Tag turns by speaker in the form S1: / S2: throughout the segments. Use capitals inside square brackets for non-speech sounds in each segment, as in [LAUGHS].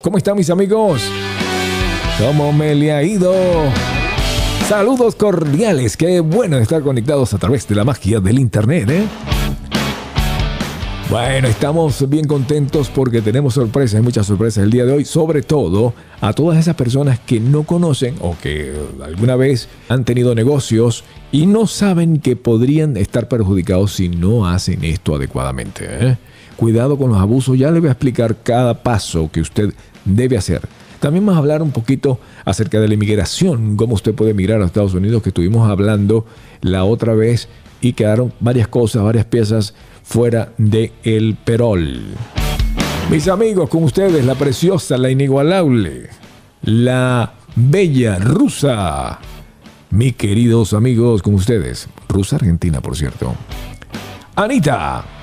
S1: ¿Cómo están mis amigos? ¿Cómo me le ha ido? Saludos cordiales, qué bueno estar conectados a través de la magia del internet, ¿eh? Bueno, estamos bien contentos porque tenemos sorpresas, muchas sorpresas el día de hoy, sobre todo a todas esas personas que no conocen o que alguna vez han tenido negocios y no saben que podrían estar perjudicados si no hacen esto adecuadamente. ¿eh? Cuidado con los abusos, ya le voy a explicar cada paso que usted debe hacer. También vamos a hablar un poquito acerca de la inmigración, cómo usted puede emigrar a Estados Unidos, que estuvimos hablando la otra vez y quedaron varias cosas, varias piezas fuera de el perol. Mis amigos, con ustedes la preciosa, la inigualable, la bella rusa. Mis queridos amigos, con ustedes, rusa argentina, por cierto. Anita.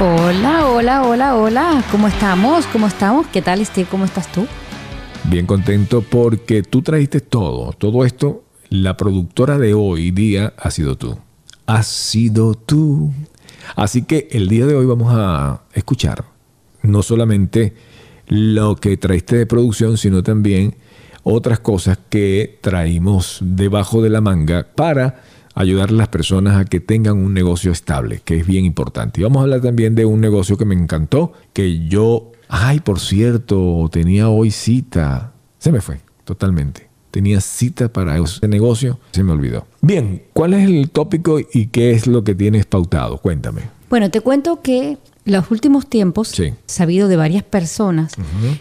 S2: Hola, hola, hola, hola. ¿Cómo estamos? ¿Cómo estamos? ¿Qué tal, Steve? ¿Cómo estás tú?
S1: Bien contento porque tú trajiste todo. Todo esto, la productora de hoy día ha sido tú. Has sido tú. Así que el día de hoy vamos a escuchar no solamente lo que traiste de producción, sino también otras cosas que traímos debajo de la manga para ayudar a las personas a que tengan un negocio estable, que es bien importante. Y vamos a hablar también de un negocio que me encantó, que yo, ay, por cierto, tenía hoy cita. Se me fue, totalmente. Tenía cita para ese negocio, se me olvidó. Bien, ¿cuál es el tópico y qué es lo que tienes pautado? Cuéntame.
S2: Bueno, te cuento que los últimos tiempos
S1: Sí.
S2: he sabido de varias personas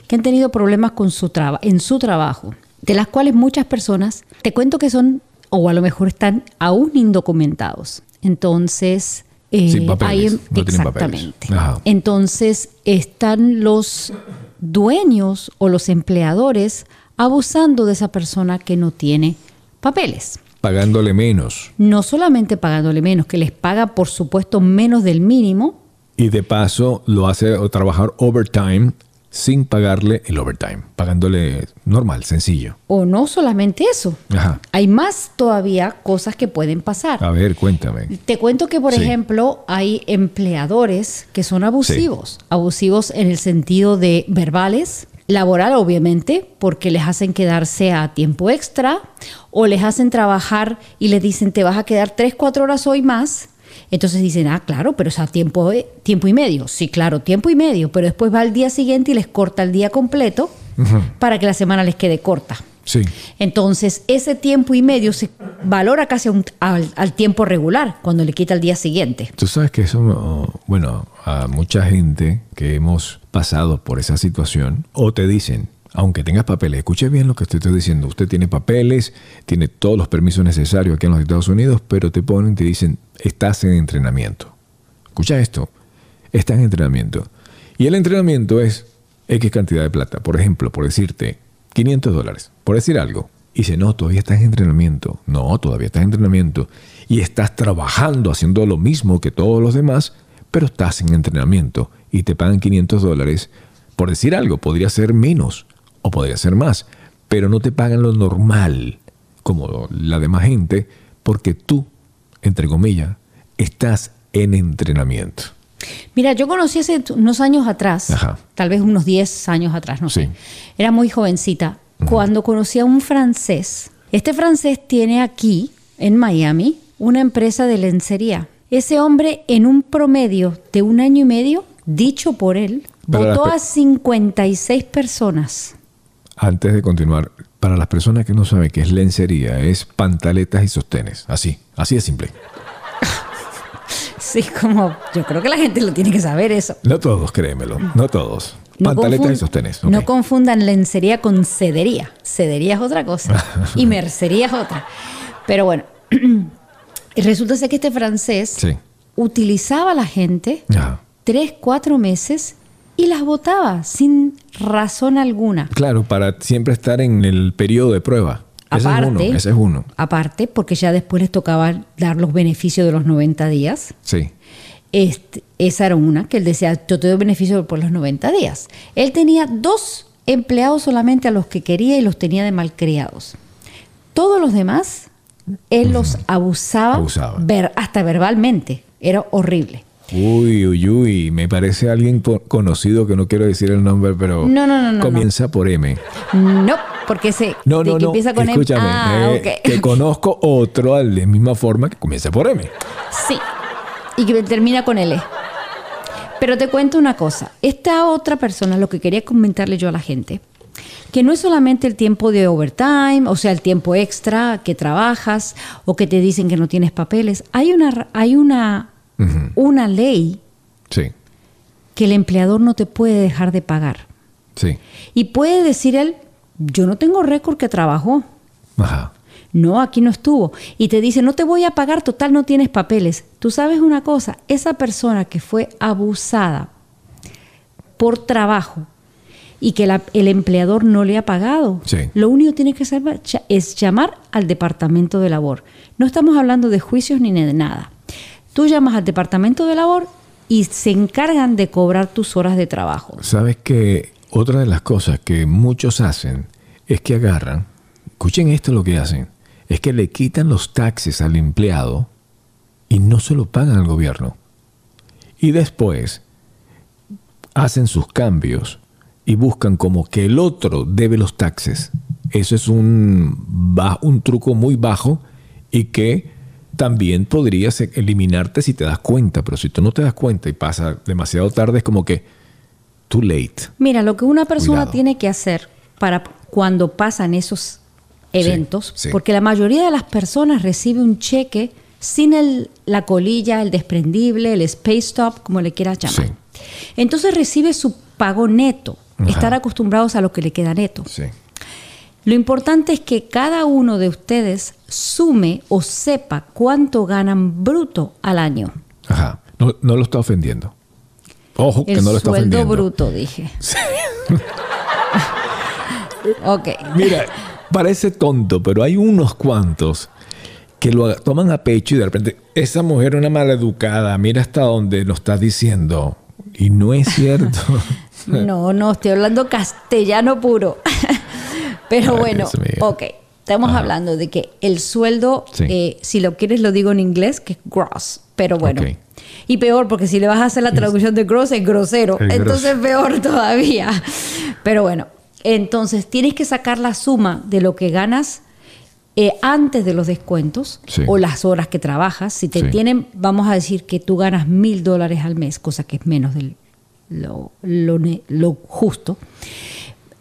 S2: que han tenido problemas con su traba- en su trabajo, de las cuales muchas personas, te cuento que son, o a lo mejor están aún indocumentados. Entonces, eh,
S1: Sin papeles,
S2: hay-
S1: no tienen papeles.
S2: exactamente. Entonces, están los dueños o los empleadores abusando de esa persona que no tiene papeles
S1: Pagándole menos.
S2: no solamente pagándole menos, que les paga por supuesto menos del mínimo,
S1: Y de paso lo hace trabajar overtime sin pagarle el overtime. Pagándole normal, sencillo.
S2: o no solamente eso.
S1: Ajá.
S2: Hay más todavía cosas que pueden pasar.
S1: A ver, cuéntame.
S2: Te cuento que, por
S1: Sí.
S2: ejemplo, hay empleadores que son abusivos. Abusivos en el sentido de verbales, laboral, obviamente, porque les hacen quedarse a tiempo extra o les hacen trabajar y les dicen te vas a quedar 3, 4 horas hoy más. Entonces dicen, ah, claro, pero es a tiempo, tiempo y medio. Sí, claro, tiempo y medio, pero después va al día siguiente y les corta el día completo para que la semana les quede corta.
S1: Sí.
S2: Entonces, ese tiempo y medio se valora casi un- al, al tiempo regular cuando le quita el día siguiente.
S1: Tú sabes que eso, bueno, a mucha gente que hemos pasado por esa situación, o te dicen, aunque tengas papeles, escuche bien lo que te estoy diciendo, usted tiene papeles, tiene todos los permisos necesarios aquí en los Estados Unidos, pero te ponen y te dicen, estás en entrenamiento. Escucha esto, estás en entrenamiento. Y el entrenamiento es X cantidad de plata. Por ejemplo, por decirte, 500 dólares, por decir algo. Y dice, no, todavía estás en entrenamiento. No, todavía estás en entrenamiento. Y estás trabajando, haciendo lo mismo que todos los demás, pero estás en entrenamiento y te pagan 500 dólares. Por decir algo, podría ser menos o podría ser más, pero no te pagan lo normal, como la demás gente, porque tú, entre comillas, estás en entrenamiento.
S2: Mira, yo conocí hace unos años atrás,
S1: Ajá.
S2: tal vez unos 10 años atrás, no sé. Era muy jovencita. Cuando conocí a un francés, este francés tiene aquí, en Miami, una empresa de lencería. Ese hombre, en un promedio de un año y medio, dicho por él,
S1: Pero
S2: votó a 56 personas.
S1: Antes de continuar, para las personas que no saben qué es lencería, es pantaletas y sostenes. Así, así de simple.
S2: Sí, como yo creo que la gente lo tiene que saber eso.
S1: No todos, créemelo, no todos.
S2: No
S1: Pantaletas y sostenes.
S2: No confundan lencería con cedería. Cedería es otra cosa [LAUGHS] y mercería es otra. Pero bueno, [CLEARS THROAT] resulta ser que este francés
S1: Sí.
S2: utilizaba a la gente
S1: Ajá.
S2: tres, cuatro meses y las votaba sin razón alguna.
S1: Claro, para siempre estar en el periodo de prueba. ese es uno, ese es uno.
S2: aparte, porque ya después les tocaba dar los beneficios de los 90 días.
S1: Sí.
S2: Este, esa era una que él decía, yo te doy beneficio por los 90 días. Él tenía dos empleados solamente a los que quería y los tenía de malcriados. Todos los demás, él los abusaba,
S1: Abusaba.
S2: ver- hasta verbalmente. Era horrible.
S1: Uy, uy, uy, me parece alguien conocido que no quiero decir el nombre, pero
S2: no, no, no,
S1: comienza por M.
S2: No, porque se
S1: no, no, empieza con escúchame, M. Ah, eh, que conozco otro de la misma forma que comienza por M.
S2: Sí, y que termina con L. Pero te cuento una cosa, esta otra persona, lo que quería comentarle yo a la gente, que no es solamente el tiempo de overtime, o sea, el tiempo extra que trabajas o que te dicen que no tienes papeles. Hay una, hay una, una ley que el empleador no te puede dejar de pagar.
S1: Sí.
S2: Y puede decir él, yo no tengo récord que trabajó.
S1: Ajá.
S2: No, aquí no estuvo. Y te dice, no te voy a pagar, total, no tienes papeles. Tú sabes una cosa, esa persona que fue abusada por trabajo y que el empleador no le ha pagado, lo único que tiene que hacer es llamar al departamento de labor. No estamos hablando de juicios ni de nada. Tú llamas al departamento de labor y se encargan de cobrar tus horas de trabajo.
S1: Sabes que otra de las cosas que muchos hacen es que agarran, escuchen esto lo que hacen, es que le quitan los taxes al empleado y no se lo pagan al gobierno. Y después hacen sus cambios y buscan como que el otro debe los taxes. Eso es un, un truco muy bajo y que también podrías eliminarte si te das cuenta, pero si tú no te das cuenta y pasa demasiado tarde es como que too late.
S2: Mira, lo que una persona tiene que hacer para cuando pasan esos eventos, porque la mayoría de las personas recibe un cheque sin el, la colilla, el desprendible, el space stop, como le quieras llamar. Entonces recibe su pago neto estar acostumbrados a lo que le queda neto. Lo importante es que cada uno de ustedes sume o sepa cuánto ganan bruto al año.
S1: Ajá. No, lo está ofendiendo. Ojo, que no lo está ofendiendo.
S2: Sueldo bruto, dije. Sí. [LAUGHS] ok.
S1: Mira, parece tonto, pero hay unos cuantos que lo toman a pecho y de repente, esa mujer es una maleducada, mira hasta dónde lo está diciendo. Y no es cierto. [LAUGHS]
S2: no, no, estoy hablando castellano puro. [LAUGHS] Pero bueno, ok. Estamos hablando de que el sueldo, eh, si lo quieres lo digo en inglés, que es gross. Pero bueno. Y peor, porque si le vas a hacer la traducción de gross, es grosero. entonces peor todavía. Pero bueno, entonces tienes que sacar la suma de lo que ganas eh, antes de los descuentos o las horas que trabajas, si te tienen, vamos a decir que tú ganas mil dólares al mes, cosa que es menos de lo, lo, justo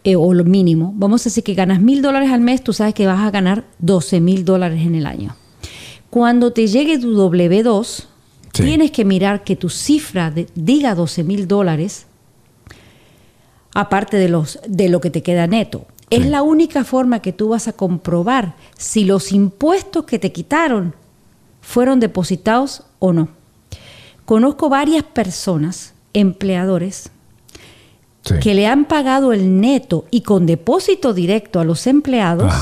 S2: eh, o lo mínimo, vamos a decir que ganas mil dólares al mes, tú sabes que vas a ganar 12 mil dólares en el año. Cuando te llegue tu W2, tienes que mirar que tu cifra diga 12 mil dólares, aparte de, los, de lo que te queda neto. Es la única forma que tú vas a comprobar si los impuestos que te quitaron fueron depositados o no. Conozco varias personas, empleadores, que le han pagado el neto y con depósito directo a los empleados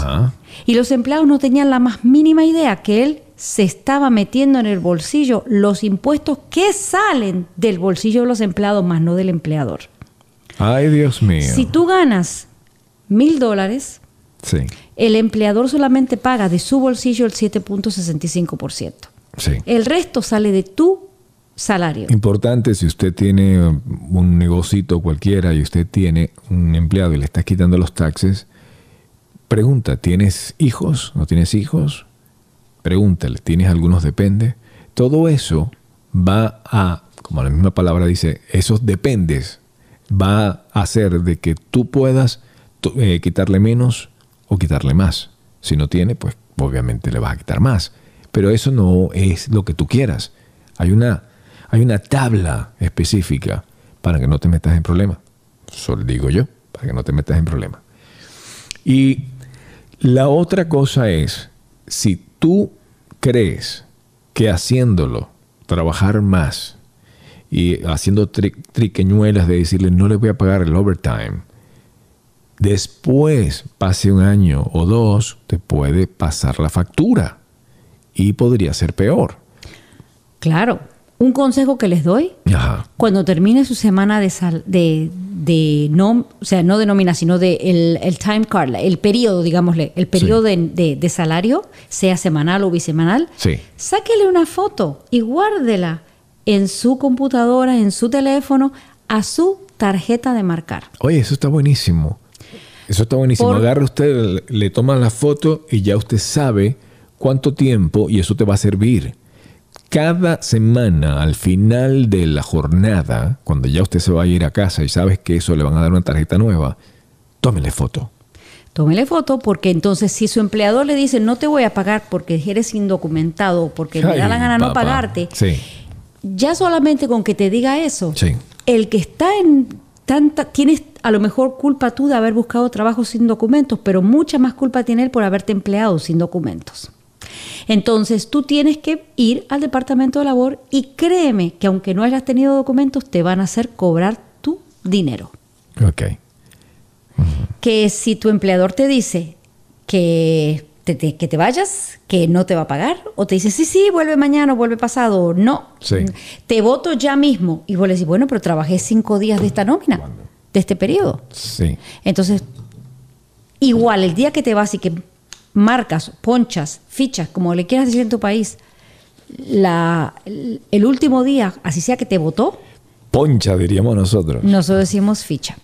S2: y los empleados no tenían la más mínima idea que él se estaba metiendo en el bolsillo los impuestos que salen del bolsillo de los empleados más no del empleador.
S1: Ay, Dios mío.
S2: Si tú ganas mil dólares, el empleador solamente paga de su bolsillo el 7.65%.
S1: Sí.
S2: El resto sale de tu salario.
S1: Importante, si usted tiene un negocito cualquiera y usted tiene un empleado y le está quitando los taxes, pregunta, ¿tienes hijos? ¿No tienes hijos? Pregúntale, ¿tienes algunos depende? Todo eso va a, como la misma palabra dice, esos dependes, va a hacer de que tú puedas eh, quitarle menos o quitarle más. Si no tiene, pues obviamente le vas a quitar más. Pero eso no es lo que tú quieras. Hay una, hay una tabla específica para que no te metas en problemas. Solo digo yo, para que no te metas en problemas. Y la otra cosa es, si tú crees que haciéndolo, trabajar más y haciendo triqueñuelas de decirle no le voy a pagar el overtime, Después, pase un año o dos, te puede pasar la factura y podría ser peor.
S2: Claro. Un consejo que les doy, cuando termine su semana de, de, no, o sea, no de nómina, sino de el, time card, el periodo, digámosle, el periodo de, salario, sea semanal o bisemanal,
S1: sí.
S2: sáquele una foto y guárdela en su computadora, en su teléfono, a su tarjeta de marcar.
S1: Oye, eso está buenísimo. Eso está buenísimo.
S2: Por-
S1: Agarra usted, le toma la foto y ya usted sabe cuánto tiempo y eso te va a servir. Cada semana, al final de la jornada, cuando ya usted se va a ir a casa y sabes que eso le van a dar una tarjeta nueva, tómele foto.
S2: Tómele foto porque entonces si su empleador le dice no te voy a pagar porque eres indocumentado o porque me da la
S1: Ay,
S2: gana no
S1: papá.
S2: pagarte,
S1: Sí,
S2: ya solamente con que te diga eso,
S1: sí.
S2: el que está en tanta, tienes a lo mejor culpa tú de haber buscado trabajo sin documentos, pero mucha más culpa tiene él por haberte empleado sin documentos. Entonces tú tienes que ir al departamento de labor y créeme que aunque no hayas tenido documentos, te van a hacer cobrar tu dinero.
S1: Ok.
S2: Que si tu empleador te dice que te, te- que te vayas, que no te va a pagar, o te dice, sí, sí, vuelve mañana o vuelve pasado, no,
S1: Sí.
S2: te voto ya mismo. Y vos le decís, bueno, pero trabajé cinco días de esta nómina, de este periodo.
S1: Sí.
S2: Entonces, igual, el día que te vas y que marcas, ponchas, fichas, como le quieras decir en tu país, la, el, último día, así sea que te votó,
S1: Poncha, diríamos nosotros.
S2: nosotros decimos ficha.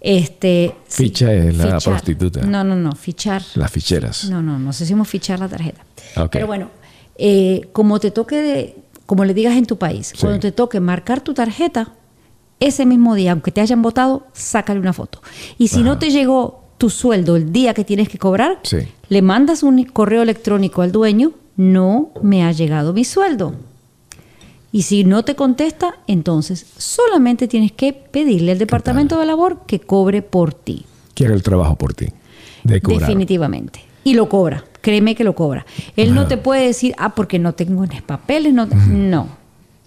S2: Este, sí,
S1: Ficha es la
S2: fichar.
S1: prostituta.
S2: No, no, no, fichar.
S1: Las ficheras.
S2: No, no, nos decimos fichar la tarjeta.
S1: Ok.
S2: Pero bueno, eh, como te toque, como le digas en tu país,
S1: Sí.
S2: cuando te toque marcar tu tarjeta, ese mismo día, aunque te hayan votado, sácale una foto. Y si no te llegó tu sueldo el día que tienes que cobrar,
S1: Sí.
S2: le mandas un correo electrónico al dueño, no me ha llegado mi sueldo. Y si no te contesta, entonces solamente tienes que pedirle al departamento de labor que cobre por ti.
S1: Haga el trabajo por ti. De.
S2: Definitivamente. Y lo cobra. Créeme que lo cobra. Él no te puede decir, ah, porque no tengo papeles. No. no.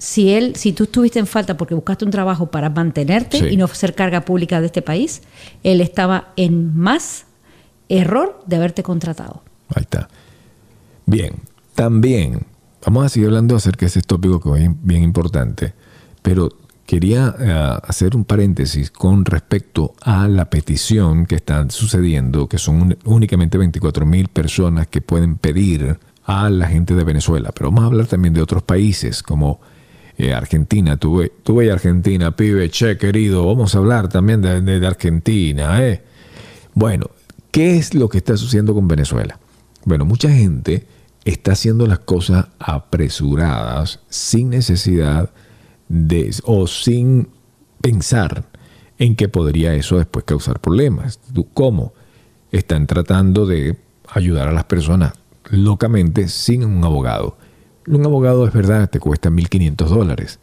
S2: Si él, si tú estuviste en falta porque buscaste un trabajo para mantenerte
S1: Sí.
S2: y no ser carga pública de este país, él estaba en más error de haberte contratado.
S1: Ahí está. Bien, también vamos a seguir hablando acerca de ese tópico que es bien- importante, pero quería eh, hacer un paréntesis con respecto a la petición que está sucediendo, que son un- únicamente 24 mil personas que pueden pedir a la gente de Venezuela, pero vamos a hablar también de otros países como eh, Argentina. Tuve, tuve Argentina, pibe, che, querido, vamos a hablar también de, de- Argentina, ¿eh? Bueno, ¿qué es lo que está sucediendo con Venezuela? Bueno, mucha gente está haciendo las cosas apresuradas, sin necesidad de, o sin pensar en que podría eso después causar problemas. ¿Tú ¿Cómo? Están tratando de ayudar a las personas locamente sin un abogado. Un abogado es verdad, te cuesta 1.500 dólares,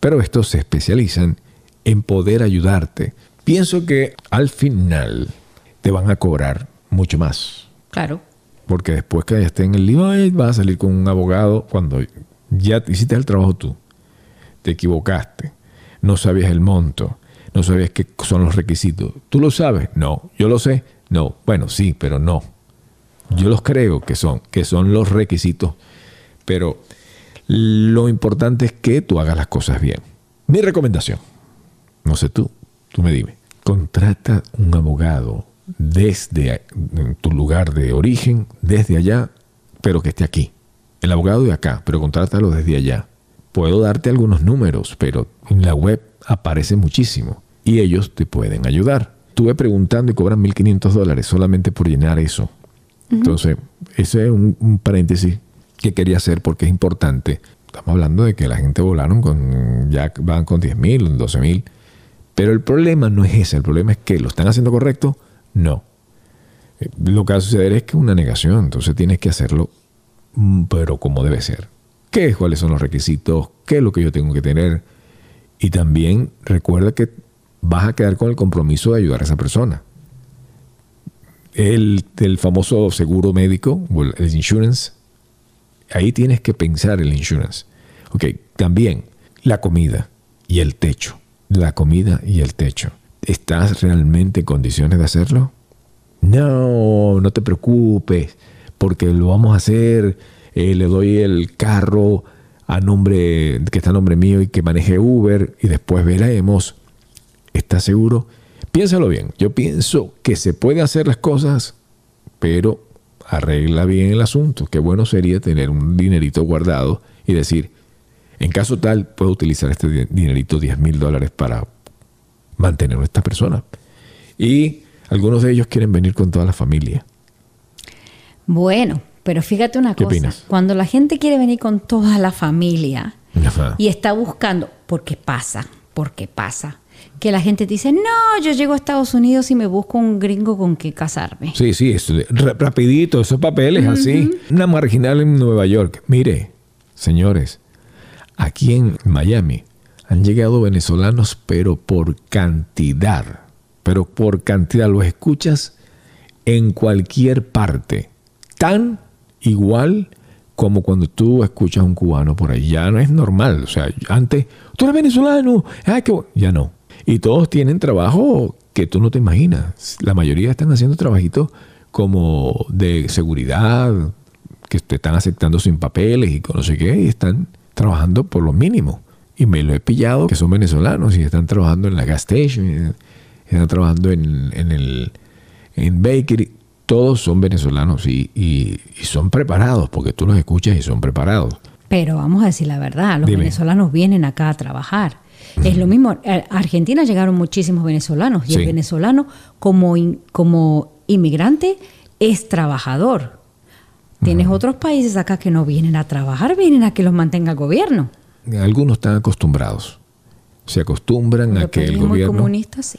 S1: pero estos se especializan en poder ayudarte. Pienso que al final te van a cobrar mucho más.
S2: Claro.
S1: Porque después que esté en el ay, vas a salir con un abogado cuando ya hiciste el trabajo tú. Te equivocaste. No sabías el monto. No sabías qué son los requisitos. ¿Tú lo sabes? No. ¿Yo lo sé? No. Bueno, sí, pero no. Yo los creo que son, que son los requisitos. Pero lo importante es que tú hagas las cosas bien. Mi recomendación, no sé tú, tú me dime, contrata un abogado desde tu lugar de origen, desde allá, pero que esté aquí. El abogado de acá, pero contrátalo desde allá. Puedo darte algunos números, pero en la web aparece muchísimo y ellos te pueden ayudar. Estuve preguntando y cobran 1.500 dólares solamente por llenar eso. Entonces, ese es un, un paréntesis que quería hacer porque es importante. Estamos hablando de que la gente volaron con, ya van con 10 mil, 12 mil. Pero el problema no es ese, el problema es que lo están haciendo correcto, no. Eh, Lo que va a suceder es que una negación, entonces tienes que hacerlo, mm, pero como debe ser. ¿Qué es, cuáles son los requisitos? ¿Qué es lo que yo tengo que tener? Y también recuerda que vas a quedar con el compromiso de ayudar a esa persona. El, el famoso seguro médico, el insurance, ahí tienes que pensar el insurance. Ok, también la comida y el techo. La comida y el techo. ¿Estás realmente en condiciones de hacerlo? No, no te preocupes, porque lo vamos a hacer. eh, le doy el carro a nombre que está a nombre mío y que maneje Uber y después veremos. ¿Estás seguro? Piénsalo bien. Yo pienso que se puede hacer las cosas, pero arregla bien el asunto. Qué bueno sería tener un dinerito guardado y decir, En caso tal, puedo utilizar este di- dinerito, 10 mil dólares, para mantener a esta persona. Y algunos de ellos quieren venir con toda la familia.
S2: Bueno, pero fíjate una
S1: ¿Qué
S2: cosa.
S1: opinas?
S2: Cuando la gente quiere venir con toda la familia
S1: Ajá.
S2: y está buscando, porque pasa, porque pasa, que la gente dice, no, yo llego a Estados Unidos y me busco un gringo con que casarme.
S1: Sí, sí, es ra- rapidito, esos papeles así. Una marginal en Nueva York. Mire, señores, aquí en Miami han llegado venezolanos, pero por cantidad. Pero por cantidad. Los escuchas en cualquier parte. Tan igual como cuando tú escuchas a un cubano por ahí. Ya no es normal. O sea, antes, tú eres venezolano. Ay, qué bu-". Ya no. Y todos tienen trabajo que tú no te imaginas. La mayoría están haciendo trabajitos como de seguridad, que te están aceptando sin papeles y con no sé qué, y están trabajando por lo mínimo. Y me lo he pillado que son venezolanos y están trabajando en la gas station, están trabajando en, en el en bakery. Todos son venezolanos y, y- y son preparados, porque tú los escuchas y son preparados.
S2: Pero vamos a decir la verdad, los
S1: Dime.
S2: venezolanos vienen acá a trabajar. Es lo mismo, a Argentina llegaron muchísimos venezolanos y
S1: Sí.
S2: el venezolano como, in- como inmigrante es trabajador. Tienes otros países acá que no vienen a trabajar, vienen a que los mantenga el gobierno.
S1: Algunos están acostumbrados. Se acostumbran a que el gobierno...
S2: comunistas, sí.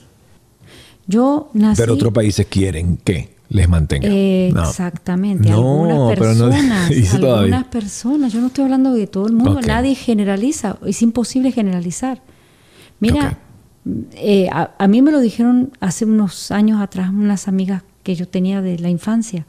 S2: Yo nací...
S1: Pero otros países quieren que les mantengan.
S2: Eh,
S1: No.
S2: Exactamente.
S1: No,
S2: algunas
S1: pero no
S2: personas, [LAUGHS]
S1: todavía.
S2: algunas personas, yo no estoy hablando de todo el mundo, nadie generaliza, es imposible generalizar. Mira, eh, a, a mí me lo dijeron hace unos años atrás unas amigas que yo tenía de la infancia,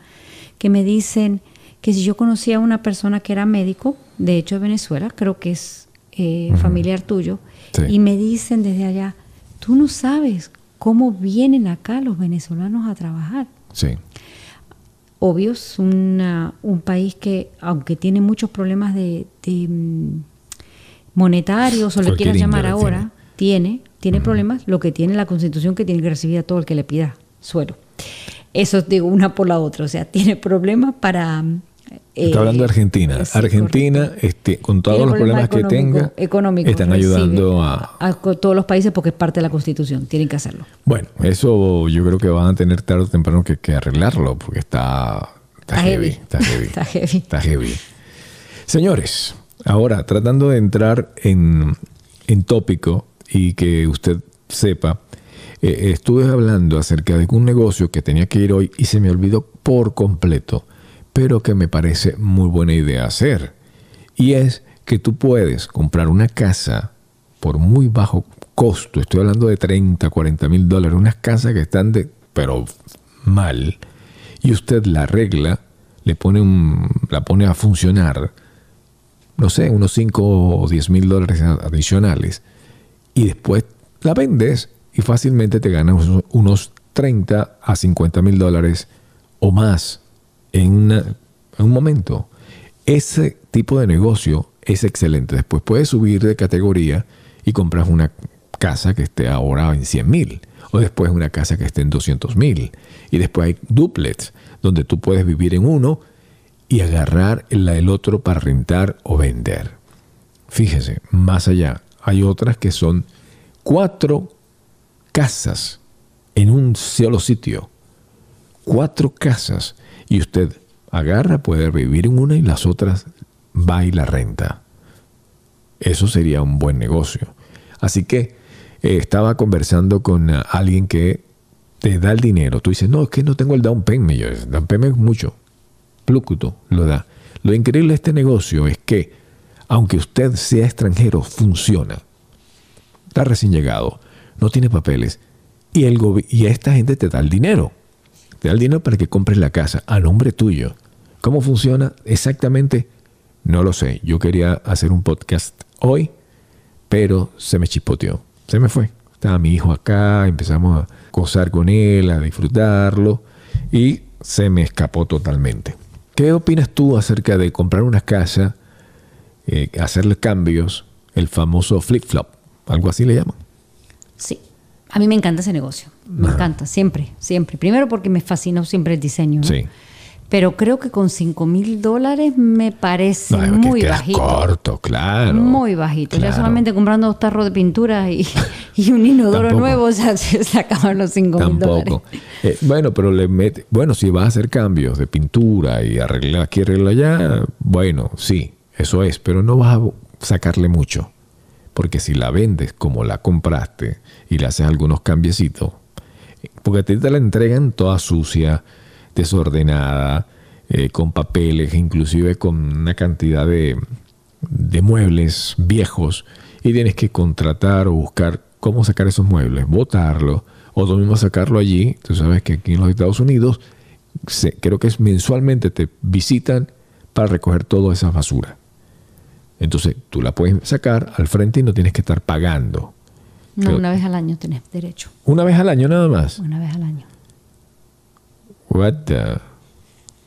S2: que me dicen que si yo conocía a una persona que era médico, de hecho de Venezuela, creo que es eh, familiar tuyo,
S1: Sí.
S2: y me dicen desde allá, tú no sabes cómo vienen acá los venezolanos a trabajar
S1: Sí.
S2: obvio, es una- un país que, aunque tiene muchos problemas de, de, mm, monetarios o le quieras llamar ahora, tiene, tiene problemas, lo que tiene la constitución que tiene que recibir a todo el que le pida suelo. Eso digo una por la otra, o sea, tiene problemas para... eh,
S1: Está hablando de Argentina.
S2: sí,
S1: Argentina,
S2: correcto.
S1: este, con todos
S2: Tiene
S1: los problemas que tenga,
S2: económicos,
S1: están ayudando a...
S2: a todos los países porque es parte de la constitución, tienen que hacerlo.
S1: Bueno, eso yo creo que van a tener tarde o temprano que, que arreglarlo porque está, está
S2: Está
S1: heavy.
S2: heavy.
S1: Está heavy. [LAUGHS]
S2: Está heavy.
S1: Está heavy. Señores, ahora tratando de entrar en, en tópico y que usted sepa, eh, estuve hablando acerca de un negocio que tenía que ir hoy y se me olvidó por completo, pero que me parece muy buena idea hacer. Y es que tú puedes comprar una casa por muy bajo costo, estoy hablando de 30, 40 mil dólares, unas casas que están de, pero mal, y usted la arregla, le pone un, la pone a funcionar, no sé, unos 5 o 10 mil dólares adicionales, y después la vendes y fácilmente te ganas unos- unos 30 a 50 mil dólares o más en, en un momento. Ese tipo de negocio es excelente. Después puedes subir de categoría y compras una casa que esté ahora en 100 mil. O después una casa que esté en 200 mil. Y después hay duplets, donde tú puedes vivir en uno y agarrar el, el otro para rentar o vender. Fíjese, más allá, hay otras que son cuatro casas en un solo sitio. Cuatro casas. Y usted agarra, puede vivir en una y las otras va y la renta. Eso sería un buen negocio. Así que eh, estaba conversando con ah, alguien que te da el dinero. Tú dices, no, es que no tengo el down payment. El down payment es mucho. Plucuto lo da. Lo increíble de este negocio es que, aunque usted sea extranjero, funciona. Está recién llegado, no tiene papeles, y, esta gente te da el dinero. Te da el dinero para que compres la casa a nombre tuyo. ¿Cómo funciona exactamente? No lo sé. Yo quería hacer un podcast hoy, pero se me chispoteó. Se me fue. Estaba mi hijo acá, empezamos a gozar con él, a disfrutarlo, y se me escapó totalmente. ¿Qué opinas tú acerca de comprar una casa, eh, hacerle cambios, el famoso flip-flop? Algo así le llaman.
S2: Sí, a mí me encanta ese negocio, me encanta, siempre, siempre. Primero porque me fascinó siempre el diseño, ¿no?
S1: Sí.
S2: Pero creo que con 5 mil dólares me parece
S1: No,
S2: muy bajito.
S1: corto, claro.
S2: Muy bajito. Ya solamente comprando dos tarros de pintura y, [LAUGHS] y un inodoro
S1: Tampoco.
S2: nuevo, ya se sacaban los 5 mil dólares.
S1: Tampoco. Eh, bueno, pero le mete. Bueno, si vas a hacer cambios de pintura y arreglar aquí, arreglar allá, bueno, sí, eso es, pero no vas a sacarle mucho. Porque si la vendes como la compraste y le haces algunos cambiecitos, porque a ti te la entregan toda sucia, desordenada, eh, con papeles, inclusive con una cantidad de, muebles viejos, y tienes que contratar o buscar cómo sacar esos muebles, botarlo, o tú mismo sacarlo allí. Tú sabes que aquí en los Estados Unidos, creo que es mensualmente te visitan para recoger toda esa basura. Entonces tú la puedes sacar al frente y no tienes que estar pagando.
S2: No,
S1: Pero-
S2: una vez al año tenés derecho.
S1: Una vez al año nada más.
S2: Una vez al año.
S1: What the-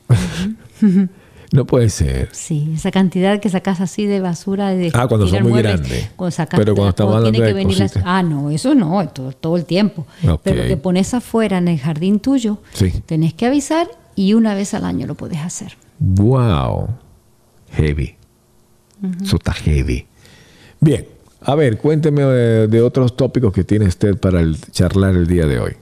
S1: [LAUGHS] no puede ser.
S2: Sí, esa cantidad que sacas así de basura de
S1: Ah, cuando son muy
S2: muebles,
S1: grandes.
S2: cuando sacas-
S1: Pero cuando estamos hablando de
S2: las-. Ah, no, eso no, todo, todo el tiempo. Pero que pones afuera en el jardín tuyo,
S1: Sí.
S2: tenés que avisar y una vez al año lo puedes hacer.
S1: Wow. Heavy. Eso está heavy. Bien. A ver, cuénteme eh, de otros tópicos que tiene usted para el- charlar el día de hoy.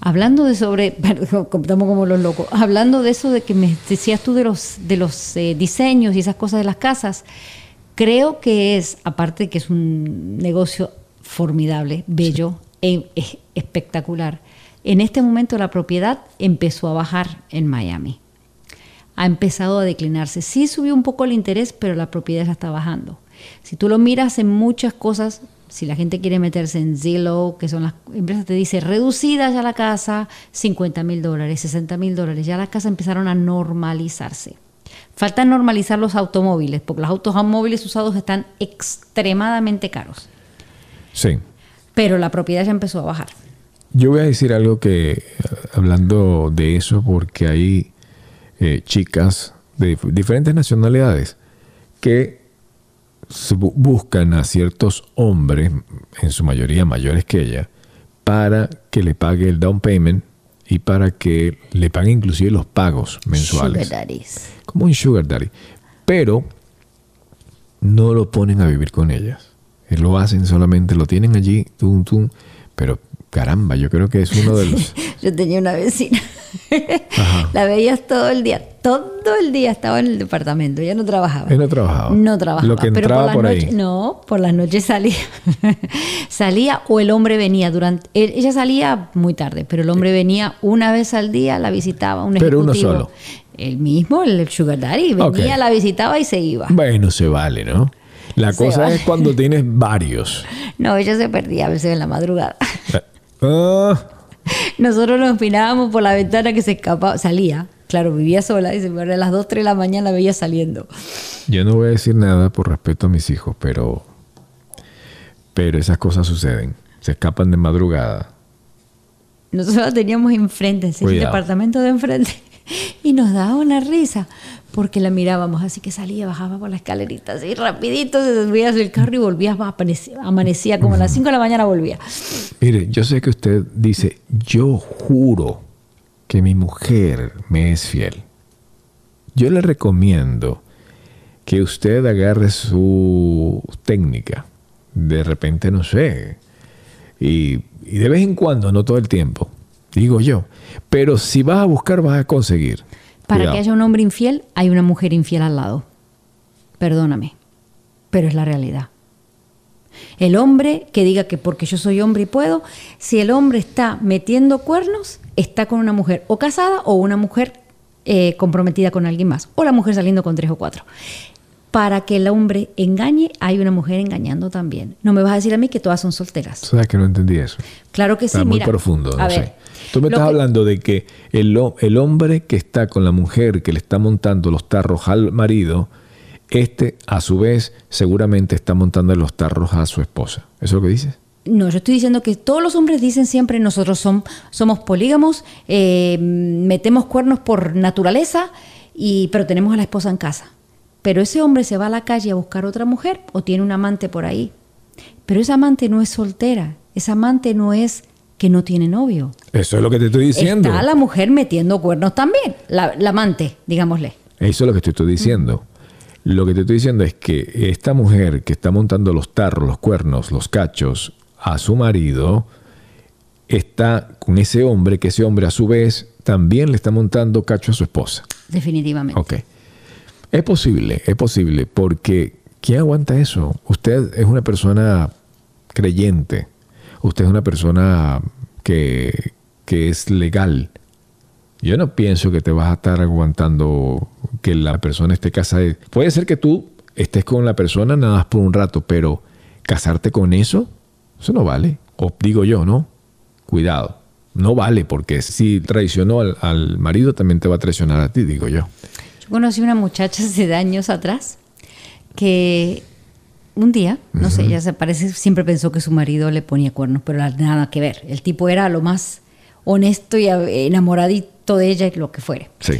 S2: Hablando de sobre, [LAUGHS] perdón, estamos como los locos, hablando de eso de que me decías tú de los, de los eh, diseños y esas cosas de las casas, creo que es, aparte de que es un negocio formidable, bello, e- e- espectacular, en este momento la propiedad empezó a bajar en Miami. Ha empezado a declinarse. Sí subió un poco el interés, pero la propiedad ya está bajando. Si tú lo miras en muchas cosas, si la gente quiere meterse en Zillow, que son las empresas, te dice reducida ya la casa, 50 mil dólares, 60 mil dólares, ya las casas empezaron a normalizarse. Falta normalizar los automóviles, porque los automóviles usados están extremadamente caros,
S1: Sí.
S2: pero la propiedad ya empezó a bajar.
S1: Yo voy a decir algo que, eh, hablando de eso, porque hay eh, chicas de dif- diferentes nacionalidades que buscan a ciertos hombres, en su mayoría mayores que ella, para que le pague el down payment y para que le pague inclusive los pagos mensuales.
S2: Sugar daddies.
S1: Como un sugar daddy. Pero no lo ponen a vivir con ellas. Eh, Lo hacen solamente, lo tienen allí, tum, tum. Pero caramba, yo creo que es uno de los... [LAUGHS]
S2: Yo tenía una vecina.
S1: Ajá. [LAUGHS]
S2: La veías todo el día. Todo el día estaba en el departamento. Ella no trabajaba.
S1: Él no trabajaba.
S2: No trabajaba.
S1: Lo que
S2: pero
S1: entraba
S2: las
S1: por ahí.
S2: No, por las noches salía. [LAUGHS] salía o el hombre venía durante. ella salía muy tarde, pero el hombre venía una vez al día, la visitaba. Un
S1: Pero uno solo.
S2: El mismo, el Sugar Daddy, venía, la visitaba y se iba.
S1: Bueno, se vale, ¿no? La cosa es cuando tienes varios.
S2: No, ella se perdía a veces en la madrugada.
S1: Ah,
S2: Nosotros nos mirábamos por la ventana que se escapaba, salía. Claro, vivía sola y se me a las 2, 3 de la mañana la veía saliendo.
S1: yo no voy a decir nada por respeto a mis hijos, pero... Pero esas cosas suceden. Se escapan de madrugada.
S2: Nosotros la teníamos enfrente, en el departamento de enfrente, [LAUGHS] y nos daba una risa porque la mirábamos, así que salía, bajaba por la escalerita, así rapidito, se subía del carro y volvía, amanecía, amanecía como a las 5 de la mañana volvía.
S1: Mire, yo sé que usted dice, yo juro que mi mujer me es fiel. Yo le recomiendo que usted agarre su técnica. De repente, no sé. Y, y de vez en cuando, no todo el tiempo, digo yo. Pero si vas a buscar, vas a conseguir.
S2: Para
S1: Cuidado.
S2: que haya un hombre infiel, hay una mujer infiel al lado. Perdóname, pero es la realidad. El hombre que diga que porque yo soy hombre y puedo, si el hombre está metiendo cuernos, está con una mujer o casada o una mujer eh, comprometida con alguien más, o la mujer saliendo con tres o cuatro. Para que el hombre engañe, hay una mujer engañando también. No me vas a decir a mí que todas son solteras.
S1: ¿Sabes que no entendí eso?
S2: Claro que sí,
S1: Está muy
S2: mira.
S1: profundo, no
S2: a
S1: sé. Tú me estás
S2: que-
S1: hablando de que el, el hombre que está con la mujer que le está montando los tarros al marido, este a su vez seguramente está montando los tarros a su esposa. ¿Eso es lo que dices?
S2: No, yo estoy diciendo que todos los hombres dicen siempre nosotros son, somos polígamos, eh, metemos cuernos por naturaleza, y, pero tenemos a la esposa en casa. Pero ese hombre se va a la calle a buscar otra mujer o tiene un amante por ahí. Pero esa amante no es soltera, esa amante no es que no tiene novio.
S1: Eso es lo que te estoy diciendo.
S2: Está la mujer metiendo cuernos también, la, la amante, digámosle.
S1: Eso es lo que te estoy diciendo. Lo que te estoy diciendo es que esta mujer que está montando los tarros, los cuernos, los cachos a su marido, está con ese hombre, que ese hombre a su vez también le está montando cacho a su esposa.
S2: Definitivamente.
S1: Ok. Es posible, es posible, porque ¿quién aguanta eso? Usted es una persona creyente, usted es una persona que, que es legal. Yo no pienso que te vas a estar aguantando que la persona esté casada. Puede ser que tú estés con la persona nada más por un rato, pero casarte con eso, eso no vale. O digo yo, ¿no? Cuidado. No vale, porque si traicionó al, al marido, también te va a traicionar a ti, digo yo.
S2: Yo conocí una muchacha hace años atrás que un día, no sé, ella se parece, siempre pensó que su marido le ponía cuernos, pero nada que ver. El tipo era lo más honesto y enamoradito de ella y lo que fuere.
S1: Sí.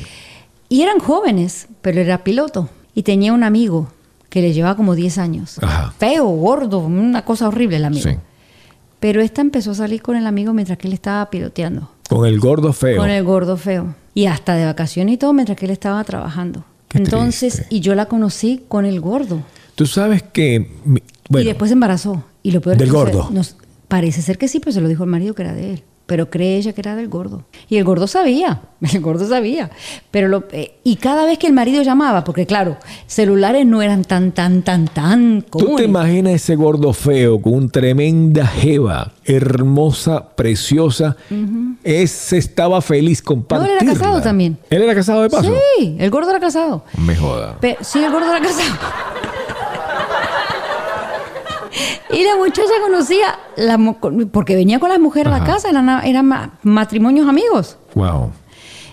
S2: Y eran jóvenes, pero era piloto. Y tenía un amigo que le llevaba como 10 años.
S1: Ajá.
S2: Feo, gordo, una cosa horrible el amigo.
S1: Sí.
S2: Pero esta empezó a salir con el amigo mientras que él estaba piloteando.
S1: Con el gordo feo.
S2: Con el gordo feo. Y hasta de vacaciones y todo mientras que él estaba trabajando.
S1: Qué
S2: Entonces,
S1: triste.
S2: y yo la conocí con el gordo.
S1: Tú sabes que... Bueno,
S2: y después se embarazó. Y lo peor
S1: ¿Del
S2: es que se-
S1: gordo?
S2: nos- parece ser que sí, pero se lo dijo el marido que era de él. Pero cree ella que era del gordo. Y el gordo sabía, [LAUGHS] el gordo sabía. Pero lo, eh, y cada vez que el marido llamaba, porque claro, celulares no eran tan, tan, tan, tan
S1: ¿Tú te
S2: comunes.
S1: imaginas ese gordo feo con un tremenda jeva, hermosa, preciosa? Ese estaba feliz
S2: No,
S1: compartirla.
S2: él era casado también.
S1: ¿Él era casado de paso?
S2: Sí, el gordo era casado.
S1: Me joda.
S2: Pe- sí, el gordo era casado. [LAUGHS] Y la muchacha conocía, la porque venía con las mujeres a la casa, eran, eran ma- matrimonios amigos.
S1: Wow.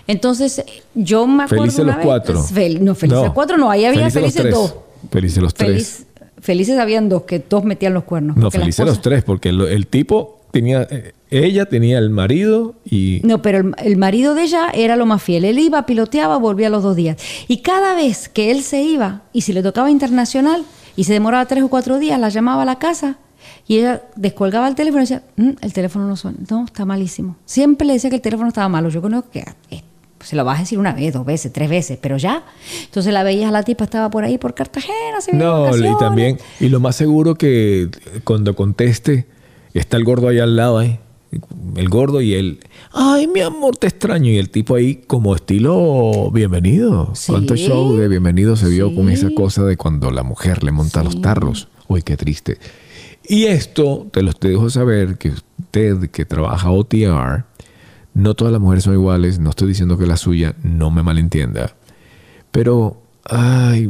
S2: Entonces, yo me acuerdo.
S1: Felices los
S2: vez-
S1: cuatro.
S2: Fel- no, felices
S1: No.
S2: cuatro no, ahí había
S1: Felices
S2: dos.
S1: Felices los tres.
S2: Feliz- felices habían dos, que dos metían los cuernos.
S1: No, felices los tres, porque el, el tipo tenía, eh, ella tenía el marido y
S2: No, pero el, el marido de ella era lo más fiel. Él iba, piloteaba, volvía los dos días. Y cada vez que él se iba, y si le tocaba internacional, y se demoraba tres o cuatro días, la llamaba a la casa, y ella descolgaba el teléfono y decía, "Mm, el teléfono no suena. No, está malísimo. Siempre le decía que el teléfono estaba malo. Yo conozco que eh, se lo vas a decir una vez, dos veces, tres veces, pero ya. Entonces la veías a la tipa, estaba por ahí por Cartagena, se
S1: No, y también, y lo más seguro que cuando conteste, está el gordo ahí al lado, ¿eh? El gordo y él, ay, mi amor, te extraño. Y el tipo ahí como estilo, bienvenido.
S2: Sí.
S1: ¿Cuánto show de bienvenido se vio con esa cosa de cuando la mujer le monta los tarros? Uy, qué triste. Y esto, te lo te dejo saber, que usted que trabaja OTR, no todas las mujeres son iguales, no estoy diciendo que la suya, no me malentienda. Pero, ay,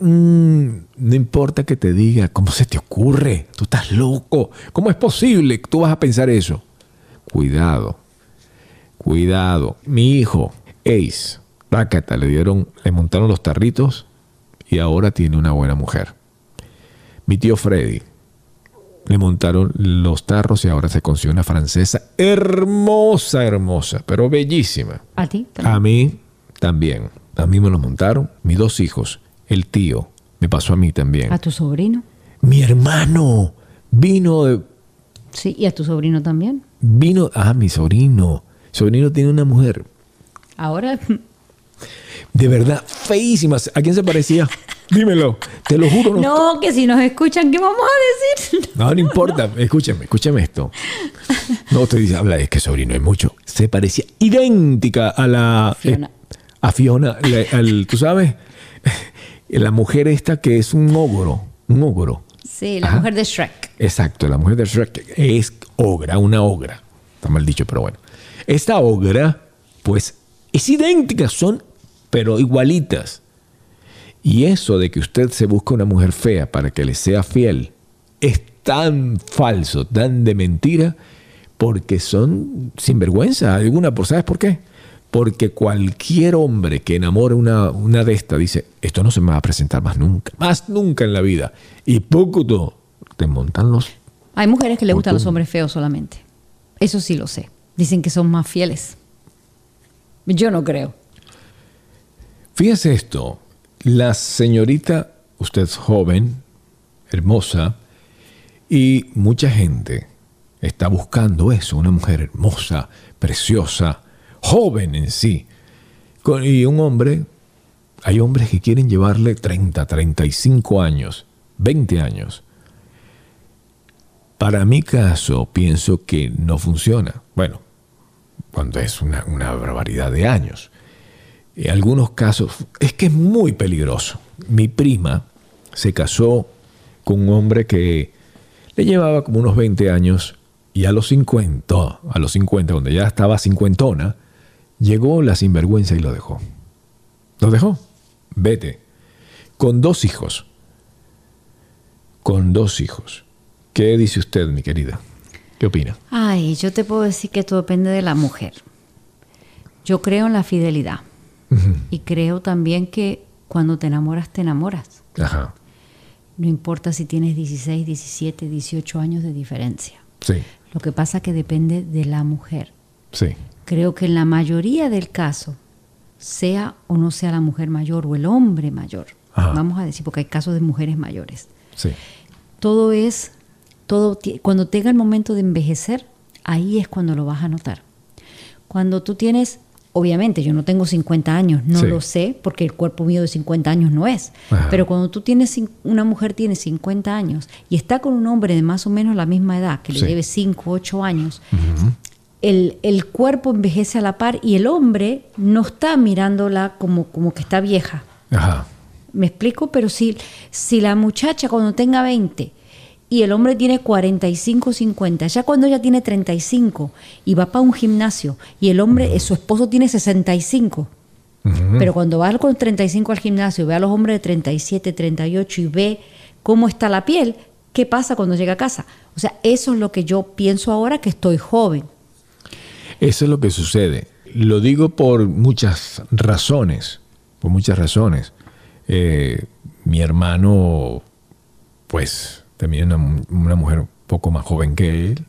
S1: mm, no importa que te diga, ¿cómo se te ocurre? Tú estás loco. ¿Cómo es posible que tú vas a pensar eso? Cuidado, cuidado. Mi hijo, Ace, Rácata, le dieron, le montaron los tarritos y ahora tiene una buena mujer. Mi tío Freddy, le montaron los tarros y ahora se consiguió una francesa hermosa, hermosa, pero bellísima.
S2: ¿A ti? también.
S1: A mí también. A mí me lo montaron. Mis dos hijos. El tío. Me pasó a mí también.
S2: ¿A tu sobrino?
S1: Mi hermano vino de...
S2: Sí, y a tu sobrino también.
S1: Vino... Ah, mi sobrino. Sobrino tiene una mujer
S2: Ahora,
S1: de verdad feísima. ¿A quién se parecía? [LAUGHS] Dímelo. Te lo juro. No,
S2: no, que si nos escuchan, ¿qué vamos a decir? [LAUGHS]
S1: no, no importa. Escúchame, escúchame esto. No te dice, habla, es que sobrino es mucho. Se parecía idéntica a la...
S2: Fiona.
S1: eh, a Fiona. la- al- ¿Tú sabes? La mujer esta que es un ogro. Un ogro.
S2: Sí, la
S1: Ajá.
S2: mujer de Shrek.
S1: Exacto, la mujer de Shrek es ogra, una ogra. Está mal dicho, pero bueno. Esta ogra, pues, es idéntica, son, pero igualitas. Y eso de que usted se busca una mujer fea para que le sea fiel es tan falso, tan de mentira, porque son sinvergüenza alguna. ¿por- ¿Sabes por qué? Porque cualquier hombre que enamore una, una de estas dice, esto no se me va a presentar más nunca, más nunca en la vida. Y poco tú, te montan los...
S2: Hay mujeres que le gustan los hombres feos solamente. Eso sí lo sé. Dicen que son más fieles. Yo no creo.
S1: Fíjese esto, la señorita, usted es joven, hermosa, y mucha gente está buscando eso, una mujer hermosa, preciosa, joven en sí. Y un hombre, hay hombres que quieren llevarle 30, 35 años, 20 años. Para mi caso, pienso que no funciona. Bueno, cuando es una, barbaridad de años. En algunos casos, es que es muy peligroso. Mi prima se casó con un hombre que le llevaba como unos 20 años y a los 50, a los 50, donde ya estaba cincuentona, llegó la sinvergüenza y lo dejó. Lo dejó. Vete. Con dos hijos. Con dos hijos. ¿Qué dice usted, mi querida? ¿Qué opina?
S2: Ay, yo te puedo decir que todo depende de la mujer. Yo creo en la fidelidad. Y creo también que cuando te enamoras, te enamoras.
S1: Ajá.
S2: No importa si tienes 16, 17, 18 años de diferencia.
S1: Sí,
S2: Lo que pasa que depende de la mujer.
S1: sí.
S2: Creo que en la mayoría del caso, sea o no sea la mujer mayor o el hombre mayor,
S1: Ajá.
S2: vamos a decir, porque hay casos de mujeres mayores,
S1: Sí.
S2: todo es, todo, cuando tenga el momento de envejecer, ahí es cuando lo vas a notar. Cuando tú tienes, obviamente yo no tengo 50 años, no
S1: Sí.
S2: lo sé, porque el cuerpo mío de 50 años no es,
S1: Ajá.
S2: pero cuando tú tienes, una mujer tiene 50 años y está con un hombre de más o menos la misma edad, que le
S1: Sí.
S2: lleve 5, 8 años, el, el cuerpo envejece a la par y el hombre no está mirándola como, como que está vieja.
S1: Ajá.
S2: ¿Me explico? Pero si, si la muchacha cuando tenga 20 y el hombre tiene 45, 50, ya cuando ella tiene 35 y va para un gimnasio y el hombre, eh, su esposo tiene 65, pero cuando va con 35 al gimnasio, ve a los hombres de 37, 38 y ve cómo está la piel, ¿qué pasa cuando llega a casa? O sea, eso es lo que yo pienso ahora que estoy joven.
S1: Eso es lo que sucede. Lo digo por muchas razones. Por muchas razones. Eh, mi hermano, pues, también una, una mujer un poco más joven que él.